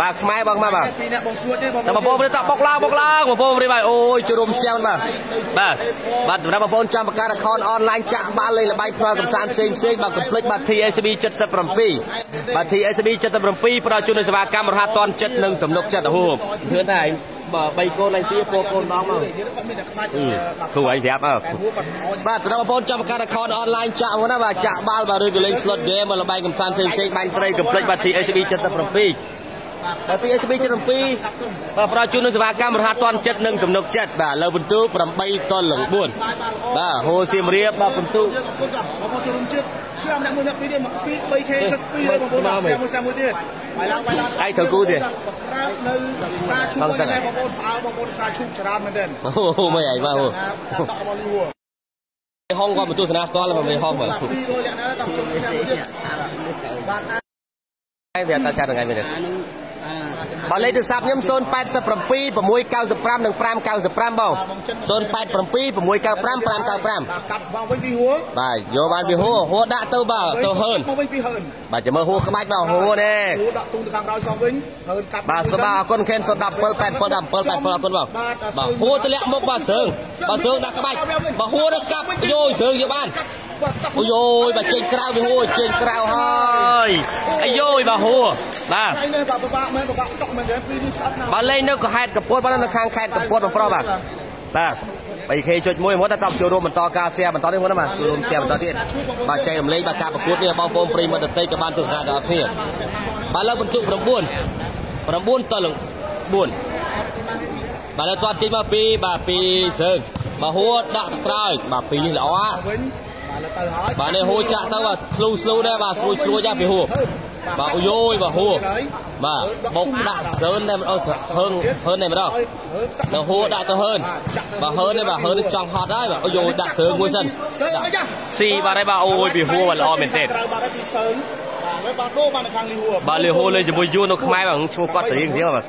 បាទខ្មែរបងមកបាទពីអ្នកបងសួតទេបងតែបងប្អូនព្រឹកតបុកឡើងបុកឡើងបងប្អូនព្រឹកបាទអូយជួរុំសៀងបាទបាទបាទសម្រាប់បងប្អូនចាំបង្កើត account online ចាក់បានលេងល្បែងផ្ដល់កំសាន្តផ្សេងផ្សេងបាទកុំភ្លេចបាទ TSB 77បាទ TSB 77ផ្ដល់ជូននូវសេវាកម្មរហ័សទាន់ចិត្តនិងទំនុកចិត្តរហូតធឿនតែ បាទ3កូនឯងទីពោកូនដងមកនិយាយទៅគាត់មានតែក្បាច់គ្រូឯងប្រាប់អើតែហួរគាត់អោយបាទសម្រាប់បងប្អូនចាំបង្កើត account online ចាក់មកណាបាទចាក់បាល់បាទឬក៏លេង slot game មកល្បែងកំសាន្តផ្សេងផ្សេងបាញ់ត្រីកុំភ្លេចបាទ TSB 77 បាទ TSB 77បាទផ្ដល់ជូននូវសេវាកម្មរហ័សទាន់ចិត្តនិងទំនុកចិត្តបាទលើបន្ទូ8តល4បាទហូសៀមរាបបាទបន្ទូយើងអរគុណគាត់បងប្អូនចូលរួមជាតិស្រាមអ្នកមួយអ្នកពីរទៀតមកពី 3K ចិត្ត2ហើយបងប្អូនស្រាមមួយស្រាមមួយទៀតបាយឡើងបាយឡើងឯងត្រូវគូទៀតបក្រើកនៅផ្សារឈូកនេះដែរបងប្អូនផ្អើលបងប្អូនផ្សារឈូកច្រើនមែនទែនអូមិនអីបាទហូតាមដករបស់លីហួរហងគាត់មកទស្សនាផ្ទាល់មកមិនហងបាទ200លក្ខណៈដល់ជុំស្រាមមួយទៀតបាទណាឯងវាតាចាត់ថ្ងៃនេះ បើលេខទូរស័ព្ទខ្ញុំ087 695និង595បង087 695 595កាប់បងវិញពីហួរបាទយកបានពីហួរហួរដាក់ទៅបាទទៅហឺនមកវិញពីហើនបាទចាំមើលហួរក្បាច់បាទហួរនេះហួរដាក់ទូទៅខាងក្រោយសងវិញហើនកាប់បាទសូមបាទអរគុណខេន017 87 87អរគុណបាទបាទហួរតម្លាក់មុខបាទសើងបាទសើងដាក់ក្បាច់បាទហួរទៅកាប់យោយសើងយកបាន បាទកាប់អូយោយបាទចេញក្រៅពីហួរចេញក្រៅហើយអាយោយបាទហួរបាទថ្ងៃនេះបាទពិបាកមែនពិបាកតុកមែនទេពីនេះស្អប់ណាស់បាទលេងនៅកហេតកពួតបាទនៅខាងខេត្តកពួតបងប្រុសបាទបាទ 3K ចុច1មកតែតបចូលរួមបន្តការ share បន្តនេះមកណាបាទចូលរួម share បន្តទៀតបាទចែករំលែកបាទការប្រកួតនេះបងប្អូនប្រិយមិត្តដទៃក៏បានទស្សនាដល់អត់គ្នាបាទលើកបន្ទុក9 9តល4បាទលើទាត់ចេញមកពីបាទពីសើងបាទហួរដាក់ក្រោយបាទពីនេះល្អហ่ะវិញ បាទលើទៅហើយបាទនេះហួរចាក់ទៅបាទស្លូស្លូដែរបាទស្រួយស្រួយដែរពីហួរបាទអូយយបាទហួរបាទបុកដាក់សើនតែមិនអត់ហឹងហឹងតែម្ដងទៅហួរដាក់ទៅហឺនបាទហឺននេះបាទហឺននេះចង់ហត់ហើយបាទអូយដាក់សើងមួយសិនសើអីយ៉ាស៊ីបាទហើយបាទអូយពីហួរបាទល្អមែនទេក្រៅបាទពីសើបាទហើយបាទដូរបាទនៅខាងលីហួរបាទលីហូលេងជាមួយយួននៅខ្មែរបាទឈ្មោះគាត់ស្រីជាងបាទ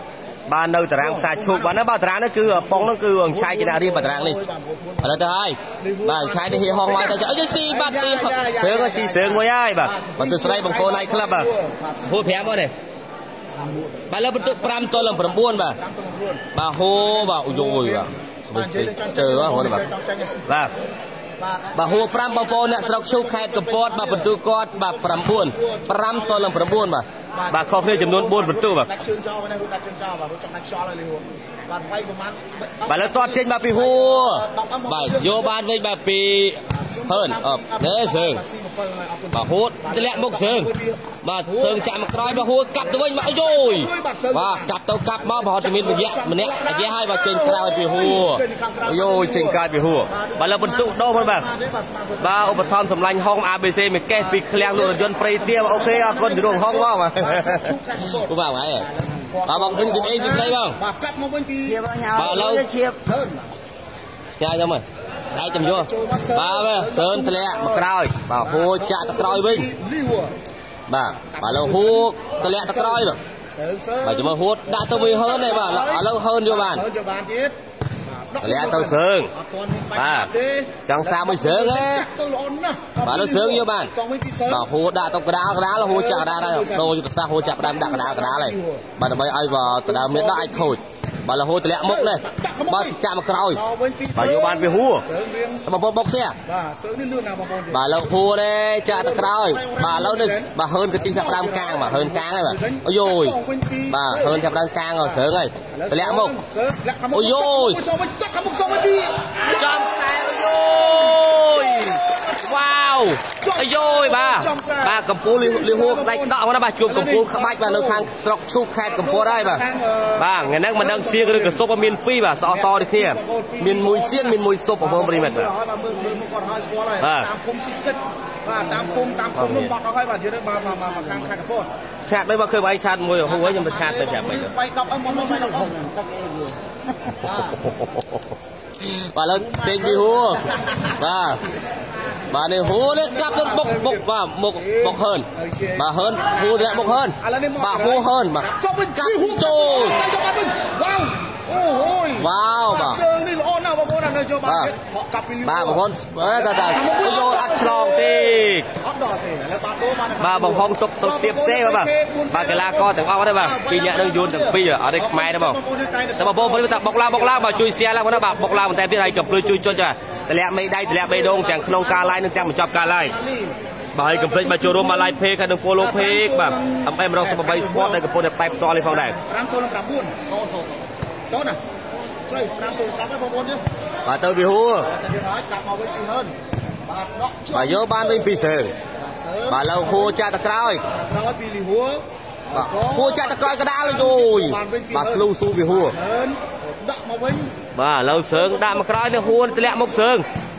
បាទនៅតារាងផ្សារឈូកបាទនៅបាទតារាងនេះគឺប៉ុងហ្នឹងគឺអង្ឆាយជាអ្នករៀបបាទតារាងនេះឥឡូវទៅហើយបាទអង្ឆាយនេះហៀហងមកទៅអីស៊ីបាទស៊ីសើងហើយស៊ីសើងមួយហើយបាទបាទទស្សនីបងប្អូនណៃក្លឹបបាទហួរ5មកនេះបាទលើបន្ទុក5ទល់នឹង9បាទតាមទៅ9បាទហូបាទអូយបាទបាទនិយាយទៅចង់ជើហ្នឹងបាទចង់ចាញ់បាទបាទបាទហួរ5បងប្អូនអ្នកស្រុកឈូកខេត្តកំពតបាទបន្ទូគាត់បាទ9 5ទល់នឹង9បាទ បាទខុសគ្នាចំនួន4បន្ទូបាទដាច់ជើងចោលហ្នឹងដាច់ជើងចោលបាទចង់ដាច់ខ្យល់ហើយលីហួរបាទវាយប្រហែលបាទលើទាត់ចេញបាទពីហួរបាទយកបានវិញបាទពី ហឺនអត់នេះសើងស៊ី7ហើយអរគុណបាទហួរធ្លាក់មុខសើងបាទសើងចាក់មកក្រោយបាទហួរកាប់ទៅវិញបាទអយោយបាទកាប់ទៅកាប់មកប្រហែលជាមានរយៈម្នាក់រយៈហើយបាទចេញក្រោយពីហួរអយោយចេញក្រោយពីហួរបាទលើបន្ទុកដោផងបាទបាទបាទស្មារតីបាទឧបត្ថម្ភសម្លាញ់ហុង ABC មួយកេសពីឃ្លាំងលក់រថយន្តព្រៃទាអូខេអរគុណជំនួសហុងមកបាទឧបបាទហើយបាទបងឃើញជំអេពីស្អីបងបាទកាត់មកវិញពីបាទឥឡូវឈៀបទៅចាខ្ញុំមក ស្អែកចាំយកបាទបាទសើនធ្លាក់មកក្រោយបាទហួរចាក់ទៅក្រោយវិញលីហួរបាទឥឡូវហួរធ្លាក់ទៅក្រោយបាទសើសើបាទចាំមើលហួរដាក់ទៅមួយហឺនទេបាទឥឡូវហឺនយកបានទៅយកបានទៀតធ្លាក់ទៅសើងអត់ទាន់មានបាច់ទេចង់សាមួយសើងទេទៅល្អណាស់បាទឥឡូវសើងយកបានសងវិញពីសើបាទហួរដាក់ទៅកដាលកដាលហួរចាក់កដាលហើយដូរយុទ្ធសាស្ត្រហួរចាក់ដើមដាក់កដាលកដាលហើយបាទដើម្បីឲ្យបាទកដាលមានដាក់ឲ្យខូច បាទលហួរធ្លាក់មុខនេះបាទចាក់មកក្រោយដល់វិញពីបាទយកបានពីហួរសើរៀងបងប្អូនបុកសៀបាទសើនេះលឿនណាស់បងប្អូនបាទលើហួរទេចាក់ទៅក្រោយបាទឥឡូវនេះបាទហឺនក៏ចេញចាប់ដើមកាងបាទហឺនកាងហើយបាទអូយយបាទហឺនចាប់ដើមកាងហើយស្រើងហើយធ្លាក់មុខសើលាក់ខាងមុខអូយយសងវិញតាក់ខាងមុខសងវិញពីចំខ្សែអូយវ៉ាវអូយយបាទបាទកំពូលលីហួរក្បាច់ដកមកណាបាទជួបកំពូលក្បាច់បាទនៅខាងស្រុកឈូកខេត្តកំពតហើយបាទបាទថ្ងៃហ្នឹងមិនដឹងសៀងឬក៏ស៊ុបមានពីរបាទសអសនេះគ្នាមានមួយសៀងមានមួយស៊ុបបងប្អូនប្រិមិត្តបាទហើយបាទមើលមើលមកគាត់ហើយស្គាល់ហើយបាទតាមភូមិស៊ីស្គិតបាទតាមភូមិតាមភូមិនោះបាត់អស់ហើយបាទយើងបាទបាទបាទខាងខាងកពតឆាតដូចមកឃើញបងឯងឆាតមួយហួរខ្ញុំទៅឆាតទៅប្រាប់មិនបាយ10អឹមមកបាយ10អឹមទឹកអីគេបាទបាទលើចេញពីហួរបាទ បាទនេះហួរនេះកាប់ទៅបុកបុកបាទមុខបុកហឺនបាទហឺនហួរ អ្នកបុកហឺនបាទហួរហឺនបាទចុះវិញកាប់ហួរចូលវ៉ាវអូហូយវ៉ាវបាទសើងនេះល្អណាស់បងប្អូននៅចូលបាទហកកាប់ពីបាទបងប្អូនអើតាតាយោអត់ឆ្លងទេអត់ដល់ទេឥឡូវបាទដូរបានបាទបងហុងទុកទៅស្ទាបផ្សេងបាទបាទកីឡាករទាំងអស់ទេបាទពីរអ្នកនឹងយួនទាំងពីរអត់ទេខ្មែរទេបងតែបងប្អូនព្រមតែបុកឡើងបុកឡើងបាទជួយ share ឡើងបងណាបាទបុកឡើងបន្ថែមទៀតហើយកុំភ្លឺជួយចុចបាទតម្លាក់មេដៃតម្លាក់បេះដូងទាំងក្នុងការ live និងទាំងបញ្ចប់ការ live បាទហើយកុំភ្លេចបាទចូលរួមមក live page ហើយនិង follow page បាទ MM 183 Sport ដែលកំពុងតែផ្សាយផ្ទាល់នេះផងដែរ5 ទល់នឹង9សូនសូនសូនណាជួយ5ទល់10ហើយបងប្អូនយើងបាទទៅពីហួរតែយើងហើយកាប់មកវិញពីហឺនបាទដកជួយបាទយកបានវិញពីសើសើបាទលើហួរចាក់ទៅក្រោយក្រោយពីលីហួរបាទហួរចាក់ទៅក្រោយកដាលយូយបាទស្លូស៊ូពីហួរហឺនដាក់មកវិញបាទឥឡូវសើងដាក់មកក្រោយនេះហួនធ្លាក់មុខសើង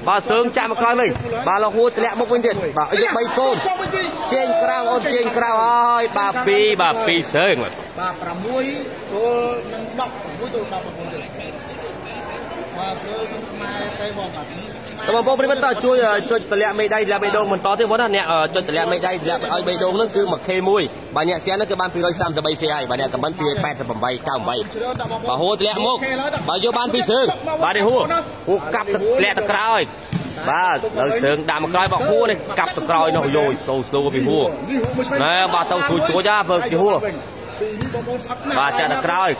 បាទសើងចាក់មកក្រោយវិញបាទឥឡូវហួនធ្លាក់មុខវិញទៀតបាទយក3កូនសុំវិញពីជេងក្រៅអូនជេងក្រៅហើយបាទ2បាទ2សើងបាទបាទ6ទល់នឹង10 6ទល់10បងប្អូនយើងបាទសើ តើបងប្អូនប្រិមត្តតើជួយចុចតម្លាក់មេដៃតម្លាក់បេះដូងបន្តទៀតបងណាអ្នកចុចតម្លាក់មេដៃតម្លាក់ឲ្យបេះដូងហ្នឹងគឺ 1K1 បាទអ្នកសៀនហ្នឹងគឺបាន233សេហើយបាទអ្នកខមមិន288 98ច្រើនដាក់បងប្អូនបាទហួរធ្លាក់មុខបាទយកបានពីសើងបាទនេះហួរហួរកាប់ទៅធ្លាក់ទៅក្រោយបាទនៅសើងដាក់មកក្រោយបាទហួរនេះកាប់ទៅក្រោយនោះយោយសូស្លូពីហួរនេះហួរមួយឆ្វេងណែបាទទៅជួយជួយណាបើពីហួរពីនេះបងប្អូនស្អប់ណាស់បាទចាក់ទៅក្រោយ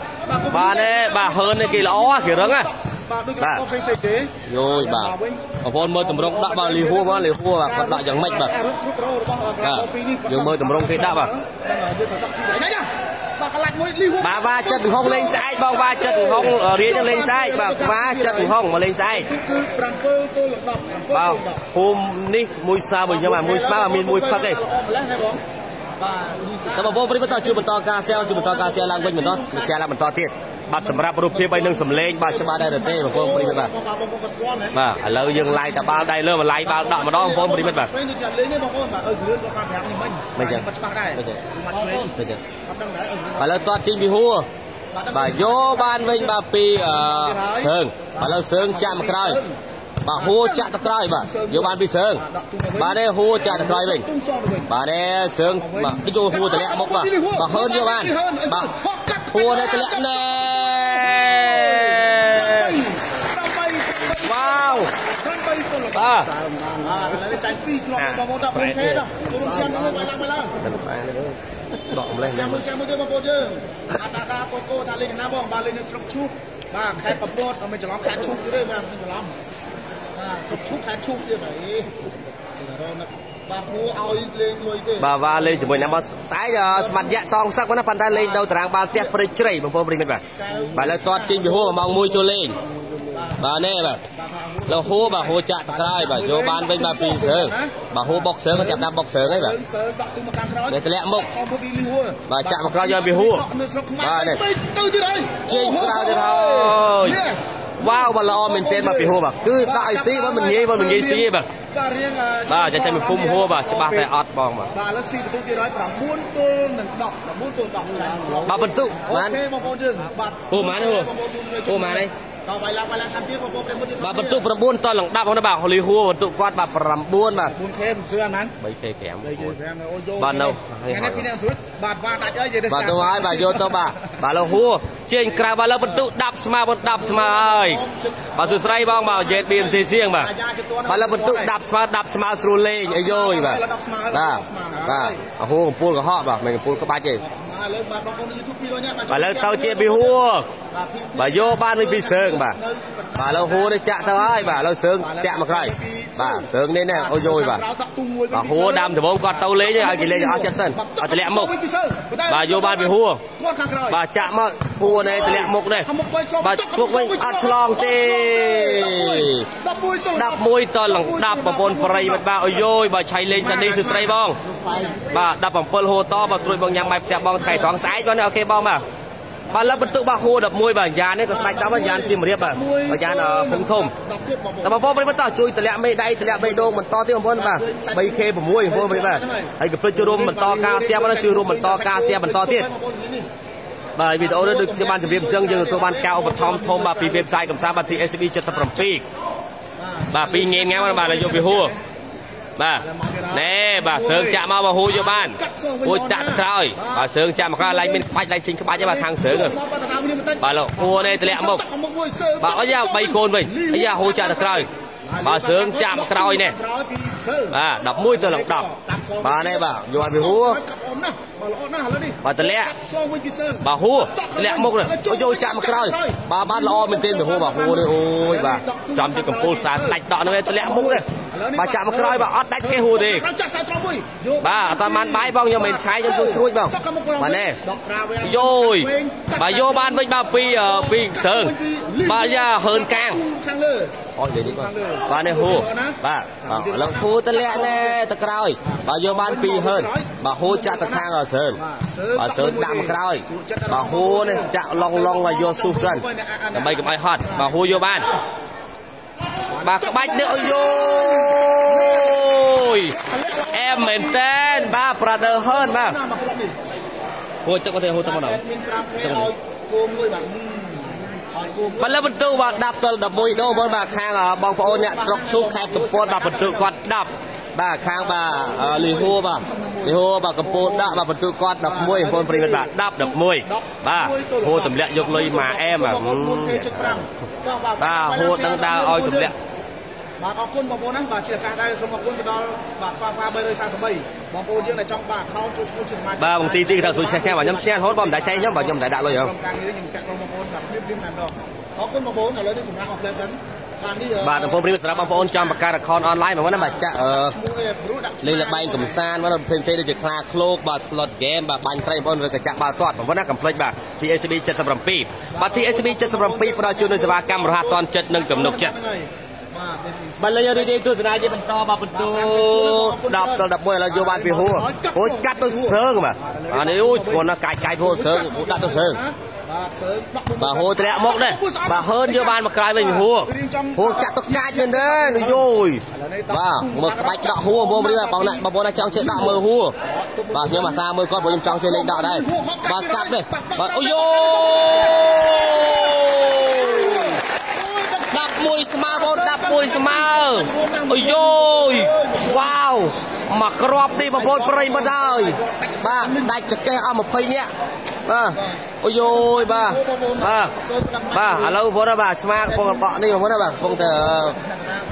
បាទនេះបាទហឺននេះគេល្អគេរឹងណា បាទដូចកផ្សេងផ្សេងទេយោយបាទបងប្អូនមើលតម្រងដាក់បាទលីហួរបាទលីហួរបាទគាត់ដាក់យ៉ាងម៉េចបាទរូបគ្រប់ររបស់ក្រៅពីនេះយើងមើលតម្រងគេដាក់បាទយើងទៅដាក់ស៊ីដែរណាបាទកន្លាច់មួយលីហួរបាទបាទចិត្តហុងលេងស្អែកបងបាទចិត្តហុងរៀនលេងស្អែកបាទបាទចិត្តហុងមកលេងស្អែកគឺ7ទល់10 7បាទភូមិនេះមួយសាមួយខ្ញុំបាទមួយស្មាមានមួយផឹកទេល្អម្លេះណាបងបាទនេះសាតែបងប្អូនប្រិយមិត្តជួយបន្តការ share ជួយបន្តការ share ឡើងវិញបន្ត share ឡើងបន្តទៀត បាទសម្រាប់រូបភាពហើយនឹងសម្លេងបាទច្បាស់ដែរទេបងប្អូនប្រិយមិត្តបាទបងបងបងស្គាល់ណាបាទឥឡូវយើងឡាយតបាល់ដៃលើមកឡាយបាល់ដកម្ដងបងប្អូនប្រិយមិត្តបាទឆ្វេងដូចចាំលេងទេបងប្អូនបាទអើលឿនក៏បានប្រាប់នេះមិញមិនចឹងមិនច្បាស់ដែរមិនចឹងមកឆ្វេងទៅចឹងអត់ដឹងដែរអើលឿនឥឡូវតតចេញពីហួរបាទយកបានវិញបាទពីអឺសើងឥឡូវសើងចាក់មកក្រោយបាទហួរចាក់ទៅក្រោយបាទយកបានពីសើងបាទនេះហួរចាក់ទៅក្រោយវិញទុំសងទៅវិញបាទនេះសើងបាទយកហួរតម្លាក់មុខបាទបាទហឺនយកបានបាទហួរនេះតម្លាក់ណែ ដើម្បី វ៉ាវដើម្បីទៅលំបាទសើមបានបាទឥឡូវចាញ់ពីរគ្រាប់បងប្អូនដល់4ខេដល់រួមសៀមទៅឡើងឡើងឡើងដកម្លេះសៀមមួយសៀមមួយទៅបងប្អូនយើងអាតាតាកូកូថាលេងណាបងបាទលេងនៅស្រុកឈូកបាទខេត្តប្រពតអត់មានច្រឡំខេត្តឈូកទេបាទមានច្រឡំបាទស្រុកឈូកខេត្តឈូកទៀតបាទអីរនបាទគួរឲ្យលេងលុយទេបាទវ៉ាលេងជាមួយណាមកស្អែកស្មាត់យៈសងសឹកណាប៉ុន្តែលេងនៅតារាងបាល់ផ្ទះព្រៃជ្រៃបងប្អូនប្រិយមិត្តបាទបាទឥឡូវតតចេញពីហួរម៉ោង1ចូលលេង បាទនេះបាទលើហួរបាទហួរចាក់ទៅក្រោយបាទយកបានវិញបាទពីសើងបាទហួរបុកសើងក៏ចាប់ដាក់បុកសើងហើយបាទសើដាក់ទូមកខាងក្រោយនេះតម្លាក់មុខអមពីលីហួរបាទចាក់មកក្រោយយកពីហួរនៅស្រុកខ្មែរបាទនេះទៅទៀតហើយចេញក្រៅទៅហើយវ៉ាវបាទល្អមែនទែនបាទពីហួរបាទគឺដាក់ឲ្យស៊ីបាទមិនងាយបាទមិនងាយស៊ីទេបាទបាទរៀងបាទចាចេញពីភូមិហួរបាទច្បាស់តែអត់បងបាទបាទឥឡូវស៊ីបន្ទុកទៀតហើយ9ទល់នឹង10 9ទល់10ចា៎បាទបន្ទុកអូបានខេបងប្អូនយើងបាទហួរម៉ានហួរហួរម៉ានឯង តោះបាយឡើងបាយឡើងខាងទៀតបងប្អូនប្រិមត្តទៀតបាទបន្ទុក9តលនឹង10បងណាបាទហូលីហួរបន្ទុកគាត់បាទ9បាទ4ខេមិនសឿអាណាន 3k5 លេខ5អូយោបាទនៅថ្ងៃនេះពីអ្នកស្រួតបាទបាទដាច់ហើយយើងបាទទៅហើយបាទយកទៅបាទបាទលើហួរចេញក្រៅបាទលើបន្ទុក10ស្មើបន្10ស្មើហើយបាទសួស្ដីបងបាទយេត BMC សៀងបាទបាទលើបន្ទុក10ស្មើ10ស្មើស្រួលលេងអីយោយបាទបាទបាទហួរកំពូលកុហកបាទមិនកំពូលក្បាច់ទេ ស្មើលើបាទបងប្អូន YouTube 200នាក់បាទបាទលើទៅជាពីហួរបាទពីបាទយកបានវិញពីសើងបាទបាទលើហួរនេះចាក់ទៅហើយបាទលើសើងតាក់មកក្រោយបាទសើងនេះណែអូយោយបាទដាក់ទុំមួយបាទហួរដាំដំបងគាត់ទៅលេងឲ្យគេលេងឲ្យអស់ចិត្តសិនឲ្យតម្លាក់មុខបាទយកបានពីហួរ គាត់ខាងក្រោយបាទចាក់មកហួរនេះតម្លាក់មុខនេះខាងមុខវិញសុំបាទពុកវិញអត់ឆ្លងទេ11ទល់11តលនឹង10ប្រពន្ធប្រិយមិត្តបាទអយយបាទឆៃលេងចានីសួស្ដីបងបាទ17ហួរតបាទស្រួយបងញ៉ាំបាយផ្ទះបងថ្ងៃត្រង់ស្អែកបងអូខេបងបាទ បាទលើបន្ទុកបាទហួរ11បាទយ៉ាននេះក៏ស្ដេចតាមយ៉ានសៀមរាបបាទបាទយ៉ានភូមិធំ10ទៀតបងប្អូនតែបងប្អូនប្រិយមិត្តតោះជួយតម្លាក់មេដៃតម្លាក់បេះដូងបន្តទៀតបងប្អូនបាទ 3K6 បងប្អូនប្រិយមិត្តបាទហើយកុំភ្លេចចូលរួមបន្តការ share បងណាជួយរួមបន្តការ share បន្តទៀតបងប្អូននេះបាទវីដេអូនេះដូចខ្ញុំបានជម្រាបអញ្ចឹងយើងទទួលបានការឧបត្ថម្ភធំបាទពី website កំសាន្តបាទ TSB 77បាទពីងេងងាំបាទយកពីហួរ បាទណែបាទសើងចាក់មកបើហួរយកបានហួរចាក់ក្រោយបាទសើងចាក់មកក្រោយឡើងមានក្បាច់ឡើងចេញក្បាច់ទេបាទខាងសើងបាទលោកហួរនេះទម្លាក់មុខបាទអត់យ៉ា3កូនវិញអយ៉ាហួរចាក់ទៅក្រោយបាទសើងចាក់មកក្រោយនេះបាទ11ទៅឡើង10បាទនេះបាទយកពីហួ របាទទម្លាក់បាទហួរទម្លាក់មុខនេះយកចាក់មកក្រោយបាទបាទល្អមែនទែនពីហួរបាទហួរនេះអូយបាទចំជាកំពូលសាដាច់ដកនេះទម្លាក់មុខនេះបាទចាក់មកក្រោយបាទអត់ដាច់គេហួរទេបាទអត់បានបាយបងខ្ញុំមិនឆាយខ្ញុំទៅស្រួចបងបាទនេះយោយបាទយកបានវិញបាទពីពីសើងបាទយ៉ាហើនកាំងខាងលើអស់និយាយនេះបាទបាទនេះហួរបាទបាទឥឡូវហួរទៅលាក់ណែទៅក្រោយបាទយកបានពីហើនបាទហួរចាក់ទៅខាងសើងបាទសើងដាក់មកក្រោយបាទហួរនេះចាក់ឡងឡងបាទយកស៊ូសិនដើម្បីកុំឲ្យហត់បាទហួរយកបានបាទក្បាច់នេះអូយយអែមមែនតែនបាទ brother ហឺនបាទហួរទឹកមកទៅហួរទឹកមកដល់មាន 5k ឲ្យគោមួយបាទបាល់បន្ទូបាទដាប់ទល់11ដូបងបាទខាងបងប្អូនអ្នកស្រុកឈូខេត្តកំពតបាទបន្ទូគាត់ដា ប់បាទខាងបាទលីហួរបាទលីហួរបាទកំពតដាក់បាទបន្ទូគាត់11បងប្អូនប្រិយមិត្តបាទ10 11បាទហួរទម្លាក់យកលុយមកអែមបាទបាទហួរដឹងដើរឲ្យទម្លាក់បាទអរគុណបងប្អូនណាបាទជាឱកាសដែរសូមអរគុណទៅដល់បាទហ្វាហ្វា343បងប្អូនយើងដែលចង់បាទ account ចូលឈ្មោះជាសមាជិកបាទបងទីទីទៅជួយឆេះខ្ញុំបាទខ្ញុំឆេះរហូតបងមិនដែរចែកខ្ញុំបាទខ្ញុំមិនដែរដាក់លុយហ៎ក្រុមការងារខ្ញុំចាក់ក្រុមបងប្អូនបាទព្រៀបព្រៀងតែម្ដងអរគុណបងប្អូនឥឡូវនេះសម្រាប់អស់ផ្លែសិន បាទបងប្អូនប្រិយមិត្តសម្រាប់បងប្អូនចង់បង្កើត account online បងប្អូនណាបាទចាក់អឺលេងល្បែងកំសាន្តបាទផ្សេងផ្សេងដូចជាខ្លាឃ្លោកបាទ slot game បាទបាញ់ត្រីបងប្អូនឬក៏ចាក់បាល់ទាត់បងប្អូនណាកុំភ្លេចបាទ TSB 77បាទ TSB 77ផ្ដល់ជូននូវសេវាកម្មរហ័សទាន់ចិត្តនិងទំនុកចិត្តបាទលេងរីឌីទស្សនាជាបន្តបាទបន្ទូ10ដល់11ឥឡូវយកបានពីហួរហួរកាត់ទៅសើងបាទអានេះអូឈ្មោះណាកាយកាយហួរសើងដាក់ទៅសើង បាទសើងបាទហួរធ្លាក់មកដែរបាទហើនយកបានមកក្រោយវិញហួរហួរចាក់ទឹកកាច់មែនទេនោះយយបាទមើលក្បាច់ដកហួរបងរៀបបងណាបងប្អូនចង់ចេះដកមើលហួរបាទខ្ញុំអាសាមើលគាត់ព្រោះខ្ញុំចង់ចេះលេងដកដែរបាទកាប់នេះបាទអូយ11ស្មើបង11ស្មើអូយយវ៉ាវមកគ្រាប់នេះបងប្អូនប្រិយមិត្តហើយបាទដាច់ចកេះអស់20នាក់ បាទអូយយបាទបាទបាទឥឡូវបងប្អូនបាទស្មាកំពុងបក់នេះបងប្អូនបាទកំពុងតែ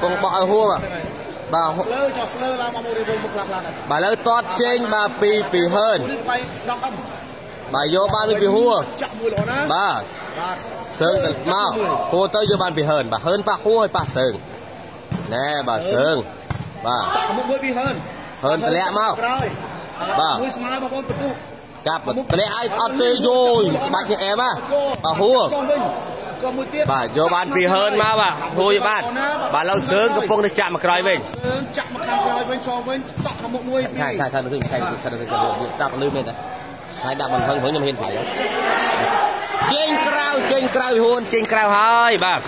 កំពុងបក់ឲ្យហួរបាទបាទស្លើចុះស្លើឡើងមកមួយមុខខ្លះខ្លះបាទឥឡូវតតចេញបាទពីពីហឺនបាទយកបានពីហួរចាក់មួយល្អណាបាទបាទសើងទៅមកហួរទៅយកបានពីហឺនបាទហឺនប៉ះហួរឲ្យប៉ះសើងណែបាទសើងបាទមុខមួយពីហឺនហឺនតម្លាក់មកបាទមួយស្មើបងប្អូនបន្ទុ កកាប់តម្លាក់ឲ្យអត់ទេយយបាច់នេះអែមបាទបាទហួរក៏មួយទៀតបាទយកបានពីហឺនមកបាទហួរយកបានបាទឡូវសើងកំពុងតែចាក់មកក្រោយវិញសើងចាក់មកខាងក្រោយវិញសងវិញតក់ខាងមុខមួយពីខាងខាងខាងនេះខាងខាងខាងដាក់លឺមែនទេហើយដាក់មិនហឹងព្រោះខ្ញុំហ៊ានថ្លៃជេងក្រៅជេងក្រៅហួនជេងក្រៅហើយបាទ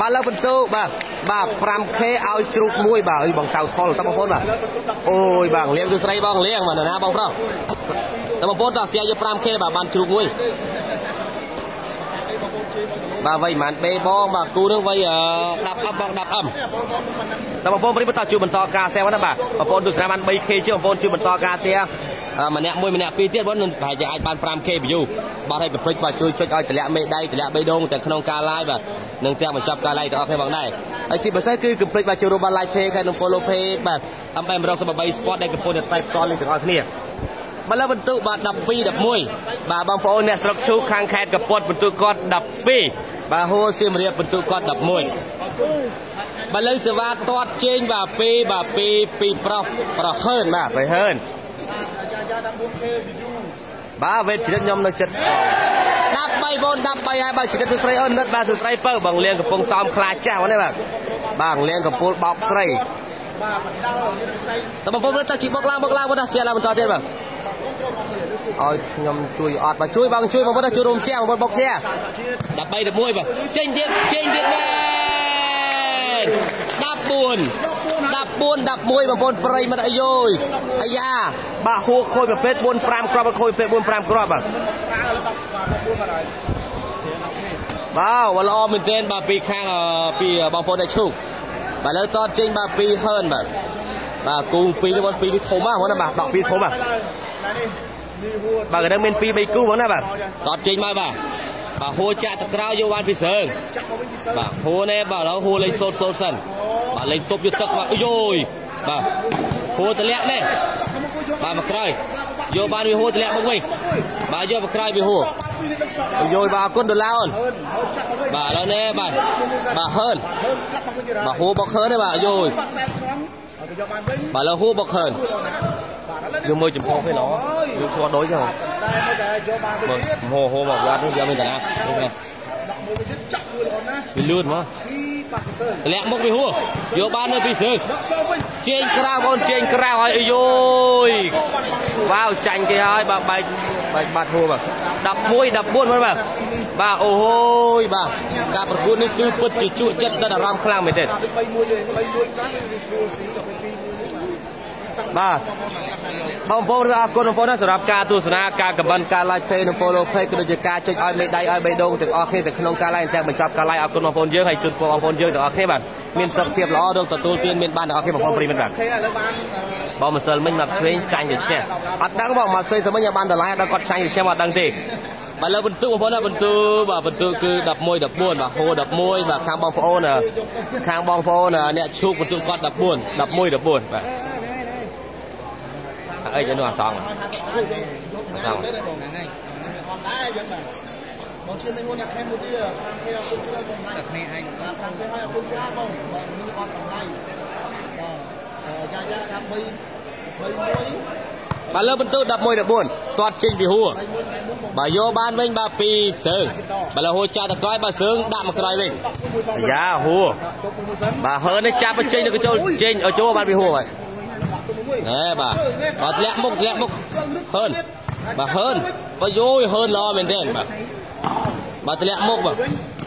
បាទលើបន្ទូបាទ បាទ 5k ឲ្យជ្រូកមួយបាទអីបងសៅថុលតើបងប្អូនបាទអូយបាទលៀងគឺស្រីបងលៀងបាទណាបងប្រុសតើបងប្អូនតើស្រាយក 5k បាទបានជ្រូកមួយបាទវ័យមិនបេបងបាទគូនឹងវ័យ10អឹមបង10អឹមតើបងប្អូនប្រិយបន្តជួយបន្តការសែណាបាទបងប្អូនទស្សនាបាន 3k ជាងបងប្អូនជួយបន្តការសែ ម្នាក់មួយម្នាក់ពីរទៀតបងនឹងប្រហែលជាអាចបាន 5k view បាទហើយកុំភ្លេចបាទជួយចុចឲ្យតម្លាក់មេដៃតម្លាក់បេះដូងទាំងក្នុងការ live បាទនិងទាំងបញ្ចប់ការ live ទាំងអស់គ្នាបងដែរហើយជាពិសេសគឺកុំភ្លេចបាទចូលរួមបាន live page ហើយនិង follow page បាទអំបែមរក83 sport ដែលកំពុងតែផ្សាយផ្ទាល់នេះទាំងអស់គ្នាបាទលើបន្ទុកបាទ12 11បាទបងប្អូនអ្នកស្រុកឈូខាងខេត្តកពតបន្ទុកគាត់12បាទហួរសៀមរាបបន្ទុកគាត់11បាទលើសេវាតាត់ជេងបាទ2បាទ2 2ប្រុសប្រុសហឿនបាទប្រហឿន បាទវេទជ្រិតខ្ញុំនៅចិត្ត13បង13ហើយបាទជ្រិតស្រីអូននិតបាទស្រីពៅបងលៀងកំពុងសោមខ្លាចាស់ហ្នឹងបាទបាទលៀងកំពូលបោកស្រីបាទបណ្ដាលតើបងប្អូនទៅជីបុកឡើងបុកឡើងបងតាសៀឡើងបន្តទៀតបាទឲ្យខ្ញុំជួយអត់បាទជួយបងជួយបងប្អូនជួយរួមសៀបងប្អូនបុកសៀ13 11បាទចេញទៀតចេញទៀតមែន14 14 14 11បងប្អូនប្រិយមិត្តអាយយអាយ៉ាបាទហួខូចប្រភេទ4 5គ្រាប់ខូចប្រភេទ4 5គ្រាប់បាទប្រាក់ដល់14បាត់ហើយបាទវល្អមែនទែនបាទពីខាងពីបងប្អូនអ្នកឈូកបាទលើតតចេញបាទពីហឺនបាទបាទគូងពីនេះបងពីនេះធំហ៎បងណាបាទដកពីធំហ៎នេះនេះហួរបាទក៏ដឹងមាន2 3គូបងណាបាទតតចេញមកបាទ បាទហួចាក់ទៅក្រៅយកបានពីសើងចាក់មកវិញពីសើបាទហួនេះបាទឥឡូវហួលេងសូតសូតសិនបាទលេងទប់យកទឹកបាទអុយយយបាទហួតម្លាក់នេះបាទមកក្រោយយកបានវាហួតម្លាក់មកវិញបាទយកមកក្រោយវាហួពីនេះដឹកសក់អុយយយបាទអរគុណដុល្លារអូនហឺនហឺនចាក់មកវិញបាទឥឡូវនេះបាទបាទហឺនហឺនចាក់មកវិញទៀតហើយបាទហួបកខើនេះបាទអុយយយបាត់ខ្សែខ្លាំងហើយទៅយកបានវិញបាទឥឡូវហួបកខើនបាទឥឡូវនេះយកមើលចំហពេលល្អយកធួដូចចឹងតែ មកតែយកបានវិញមើលទៀតហួហួមកវត្តនេះយកមានតាណានេះណាដាក់មួយវិញទៀតចាក់មួយល្អណាស់វាលឿនមកពីបាត់ពីសើតម្លាក់មុខវាហួយកបាននៅពីសើដាក់សើវិញជេងក្រៅបងជេងក្រៅហើយអុយយយវ៉ាវចាញ់គេហើយបាទបែកបែកបាត់ហួរបាទ11 14មើលបាទបាទអូហូយបាទការប្រកួតនេះគឺពិតជាជក់ចិត្តដល់អារម្មណ៍ខ្លាំងមែនទេដាក់បីមួយទេបីមួយខ្លះវាស្រួលស៊ីដល់ពីពីមួយនេះ បាទបាទបងប្អូនអរគុណបងប្អូនណាសម្រាប់ការទស្សនាការកំមិនការ like page និង follow page ក៏ដូចជាការចុចឲ្យមេដៃឲ្យបេះដូងទាំងអស់គ្នាទាំងក្នុងការ like ទាំងបញ្ចប់ការ like អរគុណបងប្អូនយើងហើយជូនពរបងប្អូនយើងទាំងអស់គ្នាបាទមានសុខភាពល្អរកទទួលទានមានបានទាំងអស់គ្នាបងប្អូនប្រិយមិត្តបាទខេឥឡូវបានបងម្សិលមិញមកឆ្វេងចាញ់ទៅឈ្នះអត់ដឹងបងមកឆ្វេងទៅមិញឲ្យបានតម្លៃដល់គាត់ចាញ់ទៅឈ្នះមកអត់ដឹងទេបាទលើបន្ទុកបងប្អូនណាបន្ទុកបាទបន្ទុកគឺ11 14បាទហូ11បាទខាងបងប្អូនខាងបងប្អូនអ្នកឈូកបន្ទុកគាត់14 11 14បាទ អីទៅនោះអាសងអាសងទៅបងហ្នឹងហើយអត់ដែរយ៉ាងបាទបងជឿមិនហ៊ុនដាក់ខេមមួយទៀតខាងគេអរគុណច្រើនបងណាស់គ្នាឯងខាងគេឲ្យអរគុណច្រើនបងបងនេះអត់តម្លៃបាទយ៉ាយ៉ាថា3 3មួយបាទលើបន្ទុក11 14ទាត់ចេញពីហួរបាទយកបានវិញបាទពីសើងបាទលើហួរចាក់ទៅក្រោយបាទសើងដាក់មកក្រោយវិញយ៉ាហួរទុកមួយសិនបាទហើនេះចាប់បញ្ចេញទៅចូលចេញឲ្យចូលបានពីហួរហើយទុកមួយ ណែបាទអត់ធ្លាក់មុខធ្លាក់មុខហឺនបាទហឺនបើយោយហឺនល្អមែនទេបាទបាទធ្លាក់មុខបាទ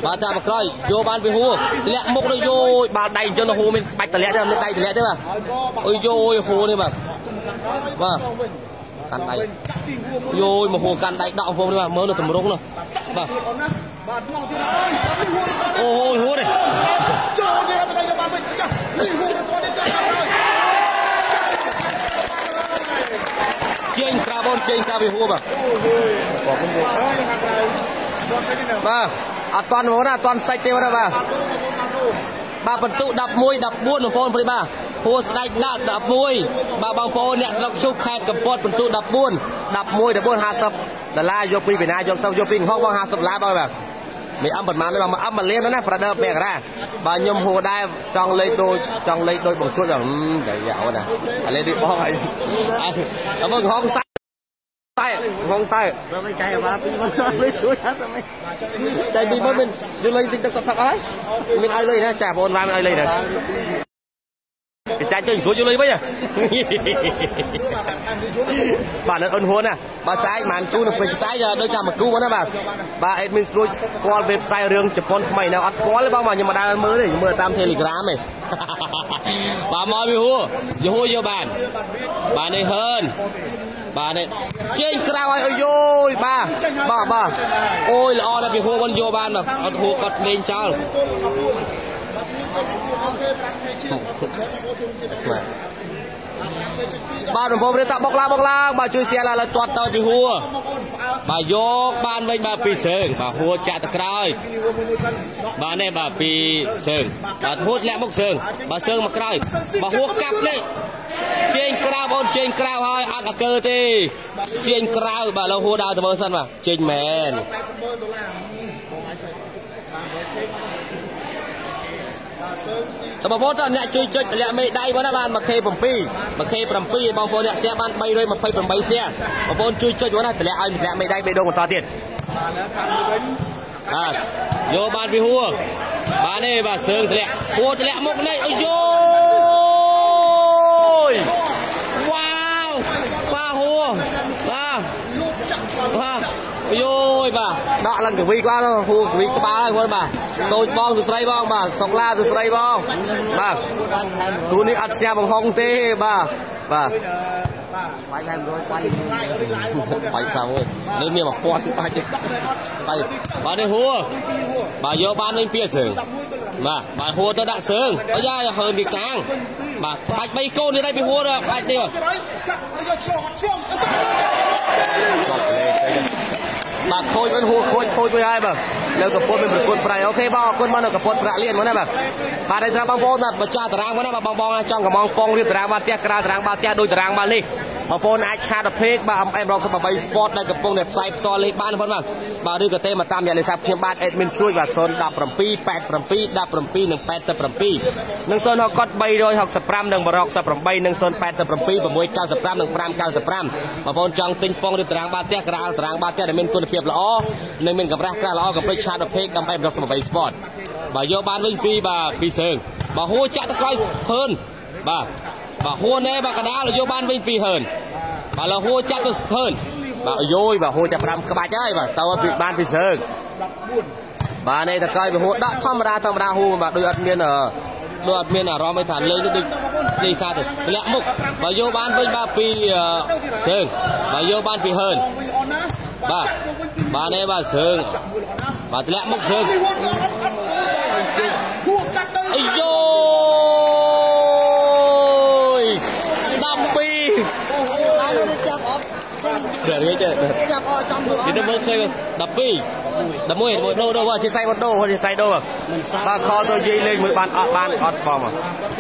បាទតាមក្រោយយកបានពីហួរធ្លាក់មុខទៅយោយបាទដៃអញ្ចឹងទៅហួរមានបាច់ធ្លាក់ទេមានដៃធ្លាក់ទេបាទហើយក៏បាក់អុយយោយហួរនេះបាទបាទវិញកាន់ដៃដាក់ពីហួរមួយយោយមកហួរកាន់ដៃដកហួរនេះបាទមើលនៅតម្រងនោះបាទទៀតអូនណាបាទមកទៀតហើយដាក់ពីហួរនេះអូយហួរនេះចូលទៀតបើតែយកបានវិញចានេះហួរគាត់នេះ ដាក់ហើយជើញក្រៅបងជើញក្រៅពីហួរបាទបងខ្ញុំយកហើយខាងក្រៅបងស្អីនេះបាទអត់តាន់ហ្មងណាអត់តាន់សាច់ទេបាទបាទបាទបងបងបងបាទបន្ទុក11 14បងប្អូនព្រីបាទហួរស្ដេចណាស់11បាទបងប្អូនអ្នកស្រុកឈូកខេត្តកំពតបន្ទុក14 11 14 50ដុល្លារយកពីពីណាយកទៅយកពីហុកបង50ដុល្លារបងបាទ មានអំប៉ុន្មានទេបងមកអំមួយលានណាប្រដៅពេករ៉ាបាទខ្ញុំហួរដែរចង់លេខដូចចង់លេខដូចបងស្រួចហឹមតែយ៉ាអូនណាអាលេខដូចបងហើយអើមើលហងសាយតែហងសាយមិនចៃអាពីមកលេជួយអត់មិនចៃពីមុនមានយកលេខទិញទឹកសត្វផឹកហើយមានឲ្យលេខណាចាបងបានឲ្យលេខណាគេ ចាច់ទៅស្រួលយកលេខវិញហ៎បាទនៅអ៊ុនហ៊ុនណាបាទស្អាយមិនជូននៅពេញផ្សាយដូចតាមមកគូហ្នឹងណាបាទបាទអេដមីនស្រួយស្គាល់ website រឿងជប៉ុនថ្មីនៅអត់ស្គាល់ទេបងបាទខ្ញុំមិនដើរមើលទេខ្ញុំមើលតាម Telegram ទេបាទមកវាហួរយហួរយកបានបាទនេះហឺនបាទនេះជើញក្រៅឲ្យអើយយយបាទបាទបាទអូយល្អណាស់វាហួរមិនយកបានបាទអត់ហួរគាត់លេងចោលអូខេ ប្រាក់ខែជាច្រើនបងជួយទៀតបាទបាទបងប្អូនរៀបតាបុកឡើងបុកឡើងបាទជួយ share ឡើងឲ្យទាត់ទៅពីហួរបាទយកបានវិញបាទពីសើងបាទហួរចាក់ទៅក្រោយពីមួយមួយសិនដកបាទនេះបាទពីសើងបាទហួតលាក់មុខសើងបាទសើងមកក្រោយបាទហួកាប់នេះជេងក្រៅបងជេងក្រៅហើយអត់អកើទេជេងក្រៅបាទលើហួដើរទៅមើលសិនបាទជេងមែន80ដុល្លារបងអាចទៅបាទបើគេបាទ សម្រាប់បងតើអ្នកជួយចុចតម្លាក់មេដៃបងណាបាន 1K7 1K7 បងប្អូនអ្នកសៀបាន328សៀបងប្អូនជួយចុចបងណាតម្លាក់ឲ្យតម្លាក់មេដៃមេដងបន្តទៀតបានហើយតាមវិញបាទយកបានវិហួរបានទេបាទសើងតម្លាក់ហួរតម្លាក់មុខនេះអូយោ យោយបាទដកឡើងកវីក្បាលហួរកវីក្បាលហើយបងបាទកូនបងសស្រីបងបាទសុកឡាសស្រីបងបាទទូនេះអត់ស្ញាបង្ហុងទេបាទបាទបាច់ហើយ100ស្វាយបាច់ខ្លាំងនេះមាន1000បាច់ទេបាច់បាទនេះហួរបាទយកបានវិញពីសើងបាទបាទហួរទៅដាក់សើងអយ៉ាហើនពីកាងបាទបាច់3កូននេះដែរពីហួរបាច់ទេបាទយកឆ្លងអត់ឆ្លង បាទខូចវិញហួរខូចខូចមួយហើយបាទនៅកពុតមានប្រកួតប្រៃអូខេបងអរគុណបងនៅកពុតប្រាក់លៀនមកណាបាទបាទហើយស្រាប់បងប្អូនបាទបញ្ចាតារាងមកណាបាទបងបងចង់កំងពងរៀបតារាងបាល់ផ្ទះក្រៅតារាងបាល់ផ្ទះដូចតារាងបាល់នេះ បងប្អូនអាចឆាតភេកបាទអំអែមរកស8 Sport ដែលកំពុងតែផ្សាយផ្ទាល់លេខបានបងប្អូនបាទបាទឬក៏ទេមកតាមរយៈលេខសារខ្ញុំបាទ admin សួយបាទ017 87 17និង87និង0ហកត់365និង168និង087 695និង595បងប្អូនចង់ទិញពងរៀបតារាងបាល់ផ្ទះក្រៅតារាងបាល់ផ្ទះដែលមានគុណភាពល្អនិងមានកម្រាស់ក្រាស់ល្អកុំភ្លេចឆាតភេកអំអែមរកស8 Sport បាទយកបានវិញពីបាទពីសើងបាទហួរចាក់ទៅក្រោយហឿនបាទ បាទហួរណែបាទកដាលយកបានវិញពីហឿនបាទលើហួរចាក់ទៅស្ថឿនបាទយោយបាទហួរចាប់5ក្បាច់ហើយបាទតើពីបានពីសើងបាទនេះតក្រោយពីហួរដាក់ធម្មតាធម្មតាហួរបាទដូចអត់មានដូចអត់មានអារម្មណ៍ថាលេងទៅដូចលេងសាទៅធ្លាក់មុខបើយកបានវិញបាទពីសើងបើយកបានពីហឿនបាទបាទនេះបាទសើងបាទធ្លាក់មុខសើងអាយោ ព្រះរាជចាប់អចំទៅទៅមើលឃើញ12 11ដូដូបាទជាសៃវដូជាសៃដូបាទខលទៅយាយលេងមួយបានអត់បានអត់បង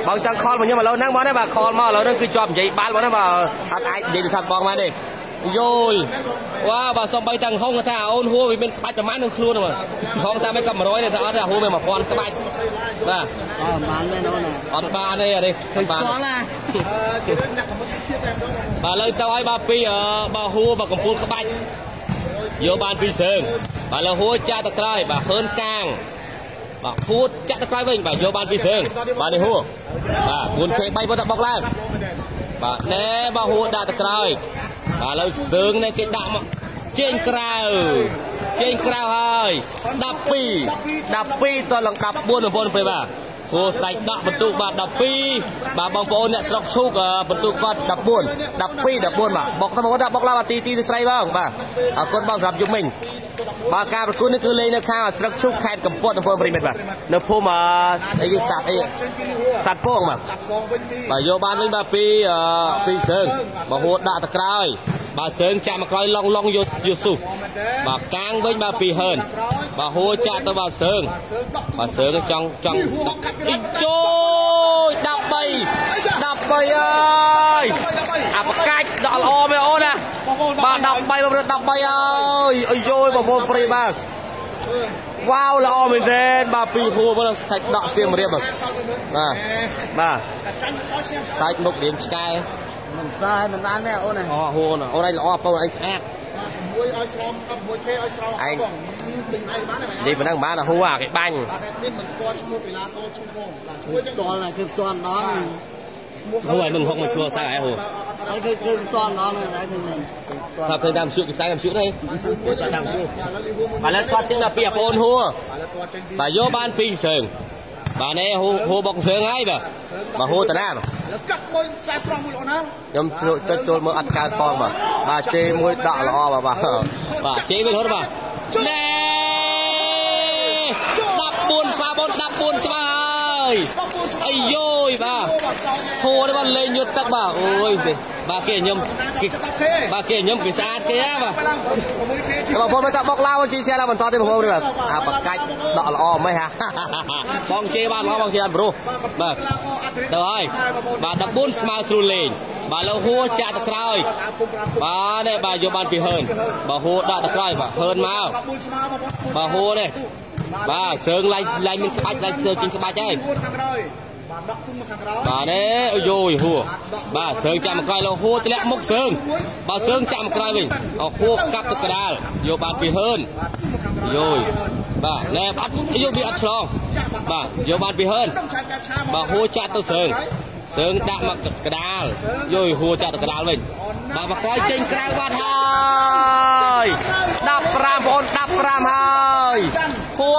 បងចង់ខលមកខ្ញុំឥឡូវហ្នឹងមកណាបាទខលមកឥឡូវហ្នឹងគឺជាប់និយាយបាល់មកណាបាទអត់អាចនិយាយទៅសាប់បងមកទេយោយវ៉ាបាទសំបីតាំងហុងថាអូនហួរវាមានក្បាច់ប្រមាណនឹងខ្លួនហ្នឹងហុងថាមិនក៏100ទេតែអត់ទេហួរមាន1000ក្បាច់ បាទអត់បានទេអូនអត់បានទេអានេះបានណាបាទលើទៅឲ្យបាទពីបាទហួរបាទកំពូលក្បាច់យកបានពីសើងបាទលើហួរចាក់ទៅក្រោយបាទហឿនកាងបាទពូតចាក់ទៅក្រោយវិញបាទយកបានពីសើងបាទនេះហួរបាទគួនខេ3មកតែបុកឡើងបាទណែបាទហួរដាក់ទៅក្រោយបាទឥឡូវសើងនេះគេដាក់មក ជើងក្រៅជើងក្រៅហើយ12 12តឡើង14បងប្អូនពេលបាទគួរស្ដេចដកបន្ទុកបាទ12បាទបងប្អូនអ្នកស្រុកឈូកបន្ទុកគាត់14 12 14បាទបុកទៅបងប្អូនដាក់បុកឡើងបាទទីទីស្រីបងបាទអរគុណបងសម្រាប់យប់មិញបាទការប្រគួតនេះគឺលេងនៅខាងស្រុកឈូកខេត្តកំពតអំពើប្រិមិត្តបាទនៅភូមិអីគេសាត់អីសាត់ពងបាទបាទយកបានវិញបាទពីពីសើងបើហួតដាក់ទៅក្រោយ បាទសើងចាក់មកក្រោយឡុងឡុងយូយូស៊ូបាទកាងវិញបាទពីហឿនបាទហួចាក់ទៅបាទសើងបាទសើងចង់ចង់អ៊ីចូល13 13អើយអាបកាច់ដកល្អមែនអូនណាបាទ13បងប្អូន13អើយអើយយបងប្អូនព្រីបាទវ៉ាវល្អមែនទេបាទពីហួរមកសាច់ដកសៀមរាបបាទបាទបាទសាច់មុខរៀងឆ្កែ មិនសាយមិនបានទេអូនអូហូនអូនឯងល្អបងឯងស្អាតមួយឲ្យស្រោម11គេឲ្យស្រោមឯងទិញឯងបានទេនិយាយប៉ុណ្ណឹងបានហួរគេបាញ់បាទមានមិនស្គាល់ឈ្មោះកីឡាករឈ្មោះផងបាទជួយចឹងតល់គឺផ្ទាន់ដល់ហួរឲ្យនឹងហុកមិនឈ្មោះសៅឯហួរហើយគឺគឺផ្ទាន់ដល់ដែរឃើញមែនថាឃើញតាមជក់ខ្សែតាមជក់នេះតាមជក់បាទលើគាត់ចេញដល់ពីអាប្អូនហួរបាទយកបានពីសើង បាទនេះហូហូបុកសើងហើយបាទបាទហូតាណាបាទកាប់មួយខ្សែប្រងមួយល្អណាខ្ញុំចុចចូលមើលអត់កើតផងបាទបាទជេមួយដាក់ល្អបាទបាទបាទជេវិញរត់បាទណែ14ស្វាបន14ស្វា ហើយអាយយបាទហូនេះបាទលេងយុទ្ធទឹកបាទអូយទេបាទគេខ្ញុំគេបាទគេខ្ញុំគេស្អាតគេហ៎បាទបងប្អូនមកតាបុកឡាវជីសែឡាបន្តទៀតបងប្អូនបាទអាបកាច់ដកល្អមិនហ่ะបងជេបាទល្អបងជេអត់ប្រុសបាទទៅហើយបាទ14ស្មើស្រួលលេងបាទលើហួរចាក់ទៅក្រោយបាទនេះបាទយកបានពីហឿនបាទហួរដាក់ទៅក្រោយបាទហឿនមកបាទហួរនេះ បាទសើងឡាយឡាយមានក្បាច់ឡាយសើចេញក្បាច់ហើយបាទដកទុំមកខាងក្រោយបាទនេះអូយយហួរបាទសើងចាក់មកក្រោយលោហួរធ្លាក់មុខសើងបាទសើងចាក់មកក្រោយវិញអហួរកាប់ទៅក្តាលយកបានពីហឿនយយបាទណែអត់យកវាអត់ឆ្លងបាទយកបានពីហឿនបាទហួរចាក់ទៅសើងសើងដាក់មកកដាលយយហួរចាក់ទៅកដាលវិញបាទបកយចេញក្រៅបាត់ហើយ15បងប្អូន15ហើយ ហួរ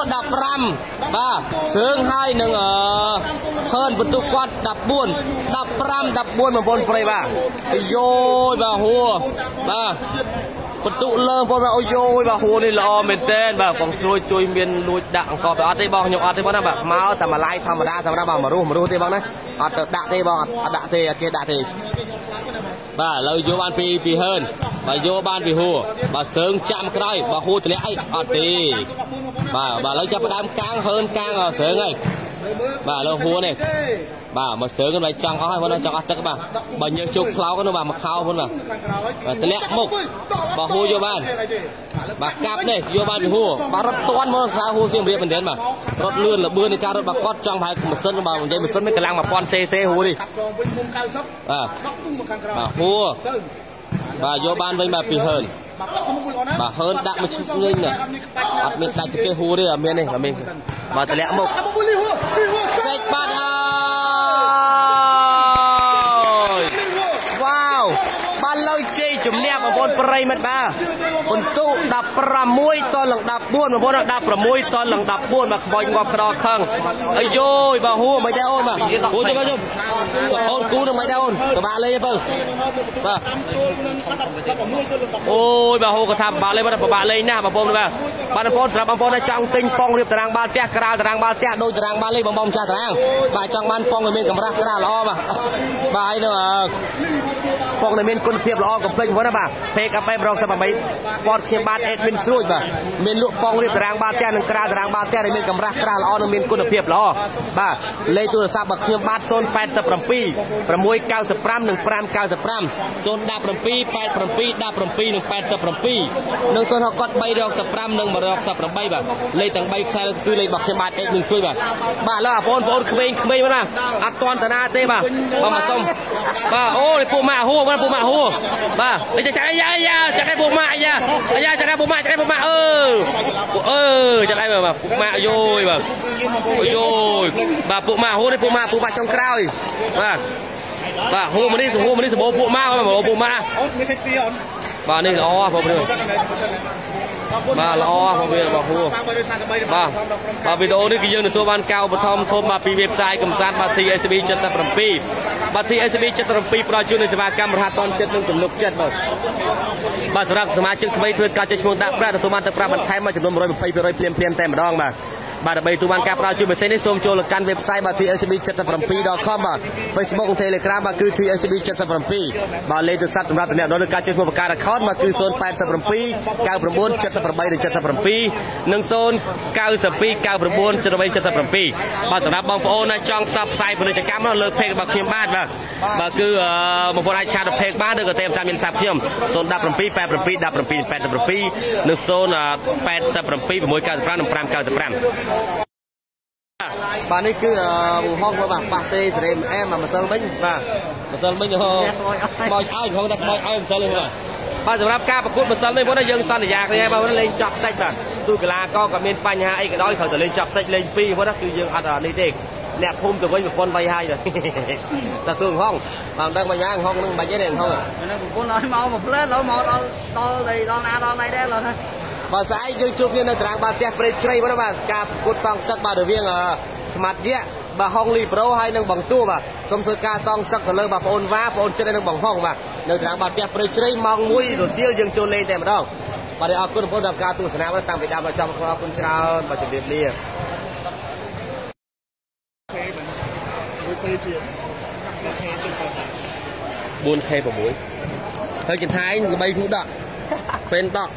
15បាទសើងហើយនឹងអឺហឿនបន្ទុកគាត់14 15 14បងប្អូនប្រិយបាទអាយោយបាទហួរបាទបន្ទុកលើបងប្អូនអូយយបាទហួរនេះល្អមែនតើបាទបងស្រួយជួយមានលួចដាក់អង្គទៅអត់ទេបងខ្ញុំអត់ទេបងណាបាទមកតែមួយឡាយធម្មតាធម្មតាបាទមរុះមរុះទេបងណាអត់ទៅដាក់ទេបងអត់ដាក់ទេអត់ចេះដាក់ទេ បាទឥឡូវយកបានពីពីហឿនបាទយកបានពីហួរបាទសើងចាំក្រោយបាទហួរទម្លាក់អីអត់ទេបាទបាទឥឡូវចាប់ផ្ដើមកាងហឿនកាងសើងហើយបាទឥឡូវហួរនេះ បាទមកសើងហ្នឹងចង់អស់ហើយបងចង់អស់ទឹកបាទបើញើសជោគខ្លោនោះបាទមកខោបងបាទតម្លាក់មុខបាទហួរយកបានបាទកាប់នេះយកបានពីហួរបាទរត់តាន់មកសាហួរសៀមរាបមែនទេបាទរត់លឿនលបឿននៃការរត់បាគាត់ចង់ប្រហែលម៉ាស៊ីនបាទនិយាយម៉ាស៊ីននេះកម្លាំង 1000cc ហួរនេះសងវិញមុំ90បាទដកទុំមកខាងក្រោយបាទហួរបាទយកបានវិញបាទពីហឿន បាទដកមុំមួយអូនណាបាទហឿនដាក់មកឈឹកវិញណាអត់មានដាច់ទៅគេហួរទេអត់មានទេអត់មានបាទតម្លាក់មុខអពុលីហួរលីហួរសេចបាត់ហើយវ៉ាវបានលើ ជ័យជំនះបងប្អូនប្រិមិត្តបាទបន្ទុ16តលនឹង14បងប្អូន16តលនឹង14បាទខ្មោចងាប់ក្តោខឹងអាយយោយបាទហួរមិនដែរអូនបាទហួរទៅមកជុំអូនគូនឹងមិនដែរអូនតបាក់លេងទៅបាទចូលនឹង16ទៅលើ10អូយបាទហូកថាបាក់លេងបាទពិបាកលេងណាស់បងប្អូនបាទបាទបងប្អូនសម្រាប់បងប្អូនដែលចង់ទិញប៉ងរៀបតារាងបាល់ផ្ទះក្រាលតារាងបាល់ផ្ទះដូចតារាងបាល់លេងបងប្អូនចាស់តារាងបាទចង់បានប៉ងដែលមានកម្រាស់ក្រាលល្អបាទបាទហើយនៅអឺប៉ងដែលមានគុណភាពល្អកំភ្លេចបងប្អូនណាបាទ PKB ប្រង78 Sport ខ្ញុំបាទ Admin ស្រួចបាទមានលក់ប៉ងរៀបតារាងបាល់ផ្ទះនិងក្រាលតារាងបាល់ផ្ទះដែលមានកម្រាស់ក្រាលល្អនិងមានគុណភាពល្អបាទលេខទូរស័ព្ទរបស់ខ្ញុំបាទ087 695និង595 017 87 17និង87និង0ហកត់315និង118បាទលេខទាំង3ខ្សែគឺលេខរបស់ខ្ញុំបាទអេកនឹងជួយបាទបាទឥឡូវបងប្អូនក្មេងក្មេងមកណាអត់តន់តាណាទេបាទបងមកសុំបាទអូពួកម៉ាក់ហួរបាទពួកម៉ាក់ហួរបាទលេខចាក់អាយ៉ាយ៉ាចាក់ឲ្យពួកម៉ាក់អាយ៉ាអាយ៉ាចាក់ឲ្យពួកម៉ាក់ចាក់ឲ្យពួកម៉ាក់អឺពួកអឺចាក់ឲ្យបាទពួកម៉ាក់យោយបាទយោយបាទពួកម៉ា ក់ហួរនេះពួកម៉ាក់ពួកម៉ាក់ចុងក្រោយបាទបាទហួរមកនេះហួរមកនេះសម្បូរពួកម៉ាក់បាទពួកម៉ាក់អូនមានសេចពីអូនបាទនេះល្អបងប្អូនបាទល្អបងប្អូនរបស់ហួរបាទបាទបាទវីដេអូនេះគឺយើងទទួលបានការឧបត្ថម្ភធំបាទពីវេបសាយកំសាន្តបាទ TSB 77បាទ TSB 77ផ្ដល់ជូននូវសេវាកម្មរហ័សទាន់ចិត្តនិងទំនុកចិត្តបាទបាទសម្រាប់សមាជិកថ្មីធ្វើការចុចឈ្មោះដាក់ប្រាក់ទទួលបានទឹកប្រាក់បន្ថែមមកចំនួន120%ភ្លាមភ្លាមតែម្ដងបាទ បាទដើម្បីទទួលបានការផ្ដល់ជូនពិសេសនេះសូមចូលទៅកាន់ website បាទ tsb77.com បាទ Facebook និង Telegram បាទគឺ tsb77 បាទលេខទូរស័ព្ទសម្រាប់តំណែងដល់ការជួយធ្វើបង្កើត account បាទគឺ087 99 78 77និង092 99 78បាទសម្រាប់បងប្អូនណាចង់ផ្សព្វផ្សាយពាណិជ្ជកម្មលើ page របស់ខ្ញុំបាទបាទបាទគឺអឺបងប្អូនអាចឆាតទៅ page បានឬក៏តាមតាមមានសាប់ខ្ញុំ017 87 17 87និង087 695និង595បាទនេះគឺបង្ហោះបាទប៉ាសេសេរីអែមម្សិលមិញបាទម្សិលមិញហោខ្មោចឲ្យផងតែខ្មោចឲ្យម្សិលនេះបាទបាទសម្រាប់ការប្រកួតម្សិលនេះបងយើងសន្យាគ្នាបាទលេងចប់សាច់បាទទូកីឡាករក៏មានបញ្ហាអីក៏ដោយត្រូវតែលេងចប់សាច់លេងពីរបងគឺយើងអត់នេះទេអ្នកភូមិទៅវិញប្រពន្ធវៃហើយតែសួងហងបាទដឹងមកយ៉ាងហងនឹងបាច់ទេហងហ្នឹងប្រពន្ធឲ្យមកមកផ្លែដល់មកដល់ដល់ដល់ណាដល់ណៃដែរឡើយណា បាទស្អែកយើងជួបគ្នានៅតារាងបាល់ផ្ទះព្រៃជ្រៃបងបាទការប្រកួតសងសឹកបាទរវាងស្មាត់យៈបាទហុងលីប្រូហើយនិងបងទួបាទសូមធ្វើការសងសឹកទៅលើបាទប្អូនវ៉ាប្អូនចិត្តនិងបងហុងបាទនៅតារាងបាល់ផ្ទះព្រៃជ្រៃម៉ោង1រសៀលយើងចូលលេងតែម្ដងបាទអរគុណបងប្អូនដល់ការទស្សនាតាំងពីដើមដល់ចប់អរគុណច្រើនបាទជម្រាបលាមួយពេលជាតែខេជិះទៅ 4K 6ហើយចន្ទថៃ3គូដកហ្វេនដក